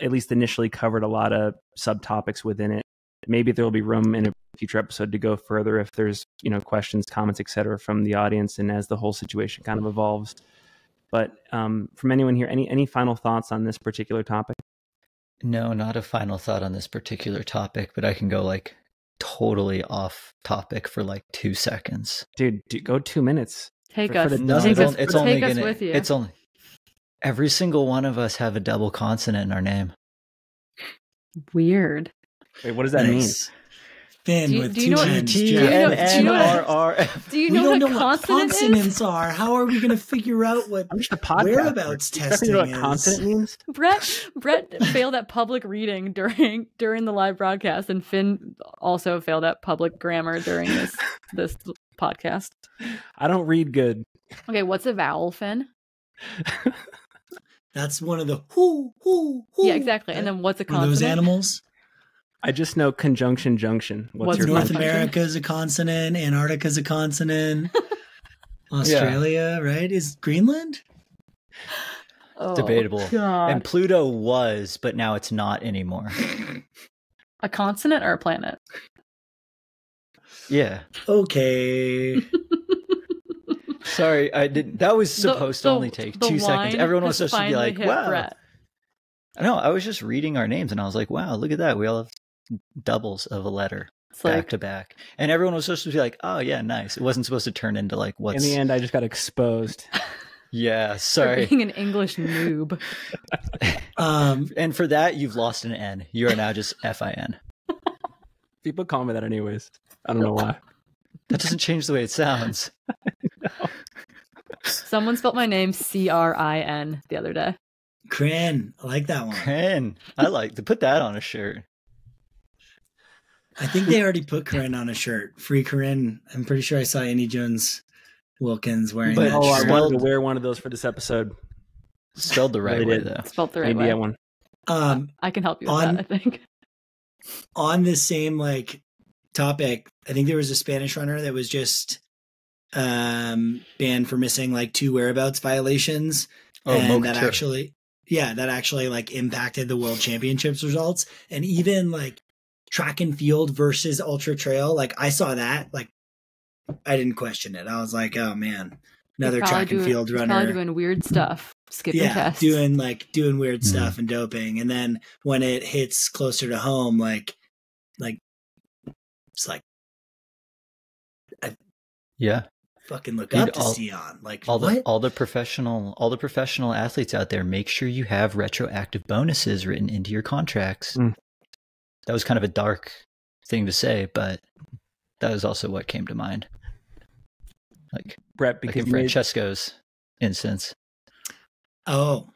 at least initially covered a lot of subtopics within it. Maybe there will be room in a future episode to go further if there's you know questions, comments, etc. from the audience, and as the whole situation kind of evolves. But um, from anyone here, any any final thoughts on this particular topic? No, not a final thought on this particular topic, but I can go like totally off topic for like two seconds. Dude, do, go two minutes. Take For- for us, the No, Take it's, us- us, only, it's take only us gonna. with you. It's only every single one of us have a double consonant in our name. weird. Wait, what does that mean? Nice. Finn Do you- with do you two know N's, do you know- do you know what- Do you we know don't what know what consonants are. How are we going to figure out what? I'm just a podcast. Whereabouts Do you expect me to know what consonant means? Brett Brett failed at public reading during during the live broadcast, and Finn also failed at public grammar during this this podcast. I don't read good. Okay, what's a vowel, Finn? That's one of the whoo whoo whoo. Yeah, exactly. And then what's a One of those animals. I just know conjunction junction. What's, What's your North consonant? America is a consonant. Antarctica is a consonant. Australia, right? Is Greenland? Oh, Debatable. God. And Pluto was, but now it's not anymore. a consonant or a planet? Yeah. Okay. Sorry, I didn't. That was supposed the- to only take two seconds. Everyone was supposed to be like, "Wow." Brett. No, I was just reading our names, and I was like, "Wow, look at that! We all have doubles of a letter It's back like to back." And everyone was supposed to be like, "Oh yeah, nice." It wasn't supposed to turn into like what's. In the end, I just got exposed. Yeah, sorry. being an English noob. Um, And for that, you've lost an N. You are now just F I N. People call me that anyways. I don't know why. That doesn't change the way it sounds. Someone spelled my name C R I N the other day. Cran, I like that one. N. I like to put that on a shirt. I think they already put Corrine on a shirt. Free Corrine. I'm pretty sure I saw Annie Jones Wilkins wearing But- that Oh, I wanted to wear one of those for this episode. Spelled the right Really way though. Spelled the right Maybe way. I won. Um, I can help you with On- that, I think. on the same like topic, I think there was a Spanish runner that was just um banned for missing like two whereabouts violations. Oh, and that actually yeah, that actually like impacted the world championships results. And even like track and field versus ultra trail, like I saw that, like I didn't question it. I was like, oh man, another He's probably track and field runner. Doing weird stuff, skipping yeah, tests. doing like doing weird Mhm. stuff and doping, and then when it hits closer to home, like, like it's like Yeah. fucking look Dude, up to all- Sion. Like all the all the professional all the professional athletes out there make sure you have retroactive bonuses written into your contracts Mm. That was kind of a dark thing to say but that was also what came to mind like Brett, like in you made- francesco's instance oh,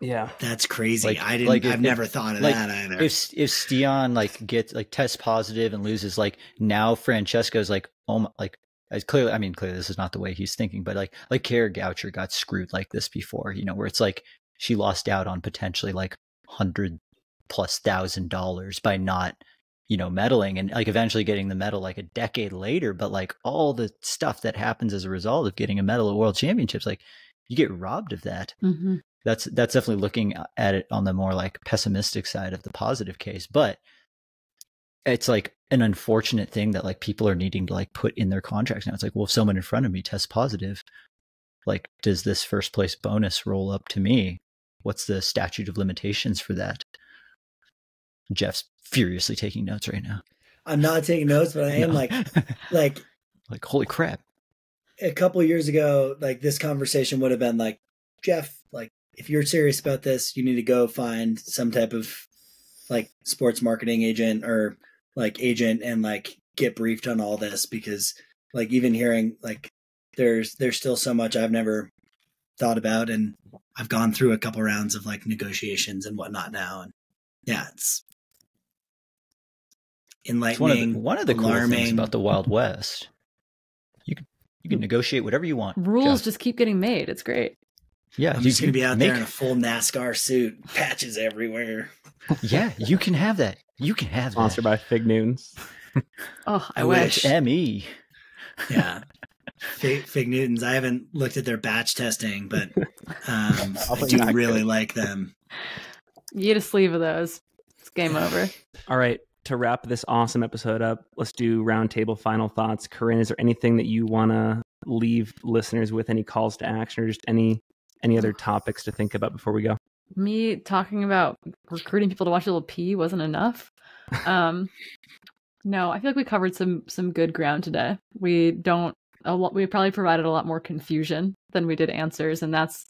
yeah, that's crazy. Like- I didn't. like if- I've never thought of like, that either. if if Stian like gets like tests positive and loses like now francesco's like oh my, like as clearly i mean clearly this is not the way he's thinking but like like Kara Goucher got screwed like this before you know where it's like she lost out on potentially like hundred plus thousand dollars by not you know medaling and like eventually getting the medal like a decade later but like all the stuff that happens as a result of getting a medal at world championships like you get robbed of that. Mhm. that's that's definitely looking at it on the more like pessimistic side of the positive case but it's like an unfortunate thing that like people are needing to like put in their contracts now. It's like well if someone in front of me tests positive like does this first place bonus roll up to me? What's the statute of limitations for that jeff's furiously taking notes right now I'm not taking notes, but I am No. like, like like holy crap a couple years ago, like this conversation would have been like, Jeff, like if you're serious about this, you need to go find some type of like sports marketing agent or like agent and like get briefed on all this because like even hearing like there's there's still so much I've never thought about and I've gone through a couple rounds of like negotiations and whatnot now and yeah, it's it's one of the, one of the cool things about the wild west you can you can negotiate whatever you want Rules Jeff. just keep getting made. It's great. yeah I'm you just gonna can be out make- there in a full NASCAR suit, patches everywhere. yeah you can have that you can have sponsored that by Fig Newtons. Oh, I, I wish. wish. me Yeah. Fig, Fig Newtons. I haven't looked at their batch testing, but um, I do really good. like them. You get a sleeve of those. It's game over. All right, to wrap this awesome episode up, let's do roundtable final thoughts. Corrine, is there anything that you want to leave listeners with? Any calls to action, or just any any other topics to think about before we go? Me talking about recruiting people to watch Little P wasn't enough. Um, no, I feel like we covered some some good ground today. We don't a lot. We probably provided a lot more confusion than we did answers, and that's.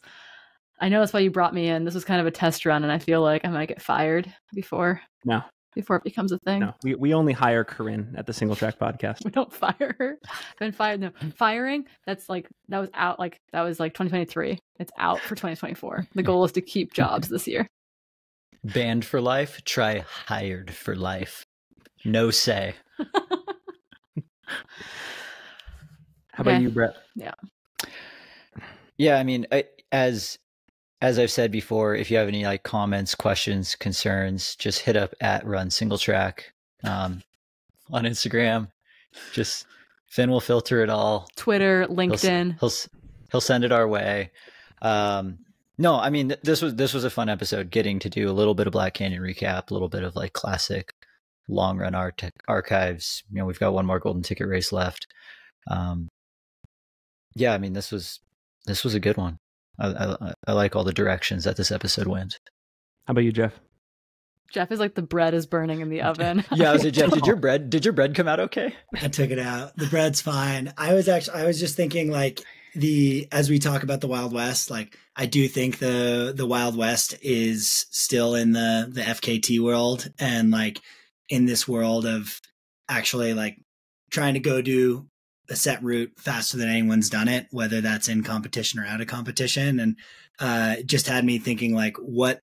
I know that's why you brought me in. This was kind of a test run, and I feel like I might get fired before No, before it becomes a thing. no, we we only hire Corrine at the Singletrack Podcast. We don't fire her. Been fired. No, firing. That's like that was out. Like that was like 2023. It's out for 2024. The goal is to keep jobs this year. banned for life try hired for life no say How about Okay. you, Brett? Yeah. Yeah i mean I, as as i've said before if you have any like comments questions concerns just hit up at run singletrack um, on instagram just finn will filter it all Twitter, He'll LinkedIn. He'll he'll send it our way. Um, no, I mean th- this was this was a fun episode. Getting to do a little bit of Black Canyon recap, a little bit of like classic long run art archives. You know, we've got one more golden ticket race left. Um, yeah, I mean this was this was a good one. I, I, I like all the directions that this episode went. How about you, Jeff? Jeff is like the bread is burning in the oven. Yeah, I was like, Jeff, did your bread did your bread come out okay? I took it out. The bread's fine. I was actually, I was just thinking like the, as we talk about the Wild West, like I do think the, the Wild West is still in the, the FKT world and like in this world of actually like trying to go do a set route faster than anyone's done it, whether that's in competition or out of competition. And, uh, it just had me thinking like what,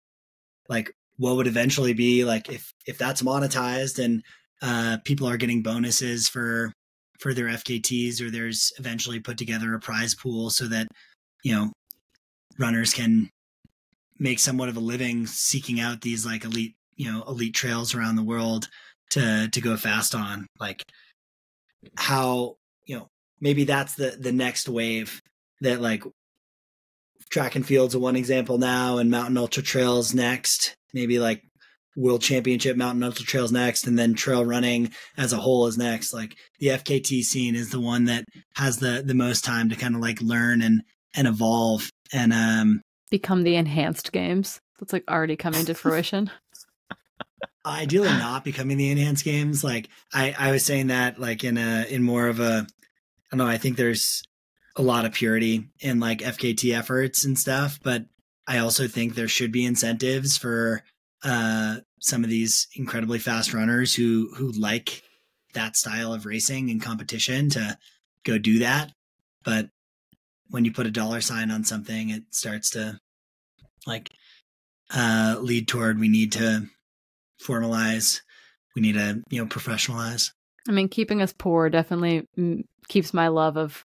like what would eventually be like if, if that's monetized and, uh, people are getting bonuses for for their FKTs, or there's eventually put together a prize pool so that you know runners can make somewhat of a living seeking out these like elite you know elite trails around the world to to go fast on. Like how you know maybe that's the the next wave that like track and fields one example now and mountain ultra trails next maybe like world championship mountain ultra trails next and then trail running as a whole is next like the fkt scene is the one that has the the most time to kind of like learn and and evolve and um Become the enhanced games. That's like already coming to fruition. Ideally not becoming the enhanced games like i i was saying that like in a in more of a i don't know i think there's a lot of purity in like FKT efforts and stuff, but I also think there should be incentives for uh, some of these incredibly fast runners who who like that style of racing and competition to go do that. But when you put a dollar sign on something, it starts to like uh, lead toward we need to formalize, we need to you know professionalize. I mean, keeping us poor definitely keeps my love of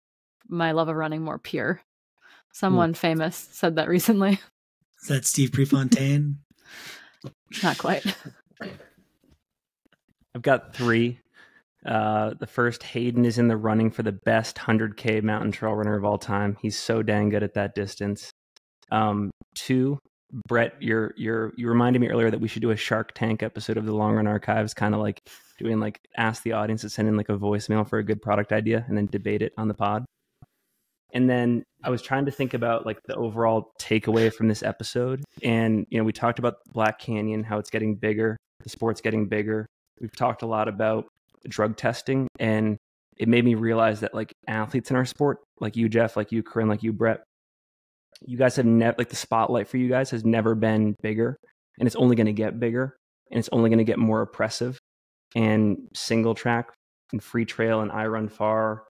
my love of running more pure. Someone mm. famous said that recently. Is that Steve Prefontaine? Not quite. I've got three. Uh, the first, Hayden is in the running for the best 100K mountain trail runner of all time. He's so dang good at that distance. Um, two, Brett, you're you're you reminded me earlier that we should do a Shark Tank episode of the Long Run Archives, kind of like doing like ask the audience to send in like a voicemail for a good product idea and then debate it on the pod. And then I was trying to think about like the overall takeaway from this episode. And, you know, we talked about Black Canyon, how it's getting bigger, the sport's getting bigger. We've talked a lot about drug testing and it made me realize that like athletes in our sport, like you, Jeff, like you, Corrine, like you, Brett, you guys have never like the spotlight for you guys has never been bigger and it's only going to get bigger and it's only going to get more oppressive. And Singletrack and Freetrail and iRunFar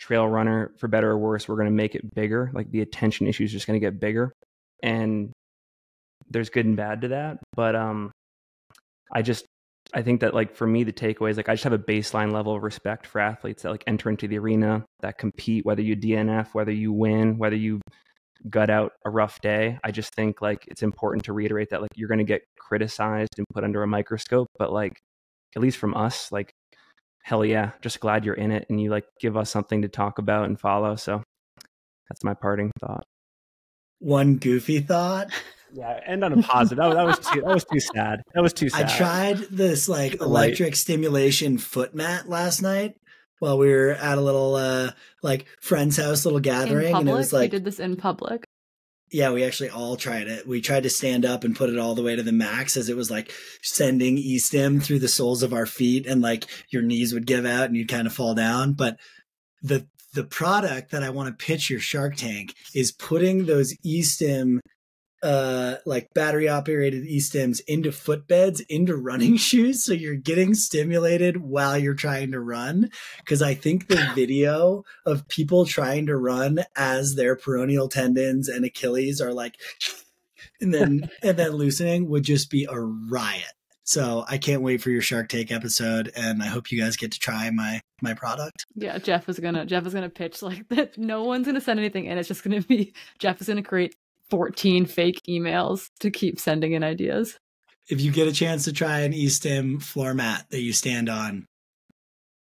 trail runner for better or worse we're going to make it bigger. Like the attention issue is just going to get bigger. And there's good and bad to that but um i just i think that like for me the takeaway is like i just have a baseline level of respect for athletes that like enter into the arena that compete whether you dnf whether you win whether you gut out a rough day i just think like it's important to reiterate that like you're going to get criticized and put under a microscope but like at least from us like hell yeah, just glad you're in it and you like give us something to talk about and follow. So that's my parting thought. One goofy thought. Yeah, end on a positive. that, that was too. That was too sad. That was too sad. I tried this like electric stimulation foot mat last night while we were at a little uh like friend's house, little gathering, and it was like you did this in public. Yeah, we actually all tried it. We tried to stand up and put it all the way to the max as it was like sending e-stim through the soles of our feet and like your knees would give out and you'd kind of fall down. But the the product that I want to pitch your Shark Tank is putting those e-stim uh like battery operated e-stims into footbeds into running shoes so you're getting stimulated while you're trying to run. Because i think the video of people trying to run as their peroneal tendons and achilles are like and then and then loosening would just be a riot. So i can't wait for your shark tank episode and i hope you guys get to try my my product. Yeah jeff is gonna jeff is gonna pitch like that no one's gonna send anything and it's just gonna be jeff is gonna create 14 fake emails to keep sending in ideas. If you get a chance to try an eStim floor mat that you stand on,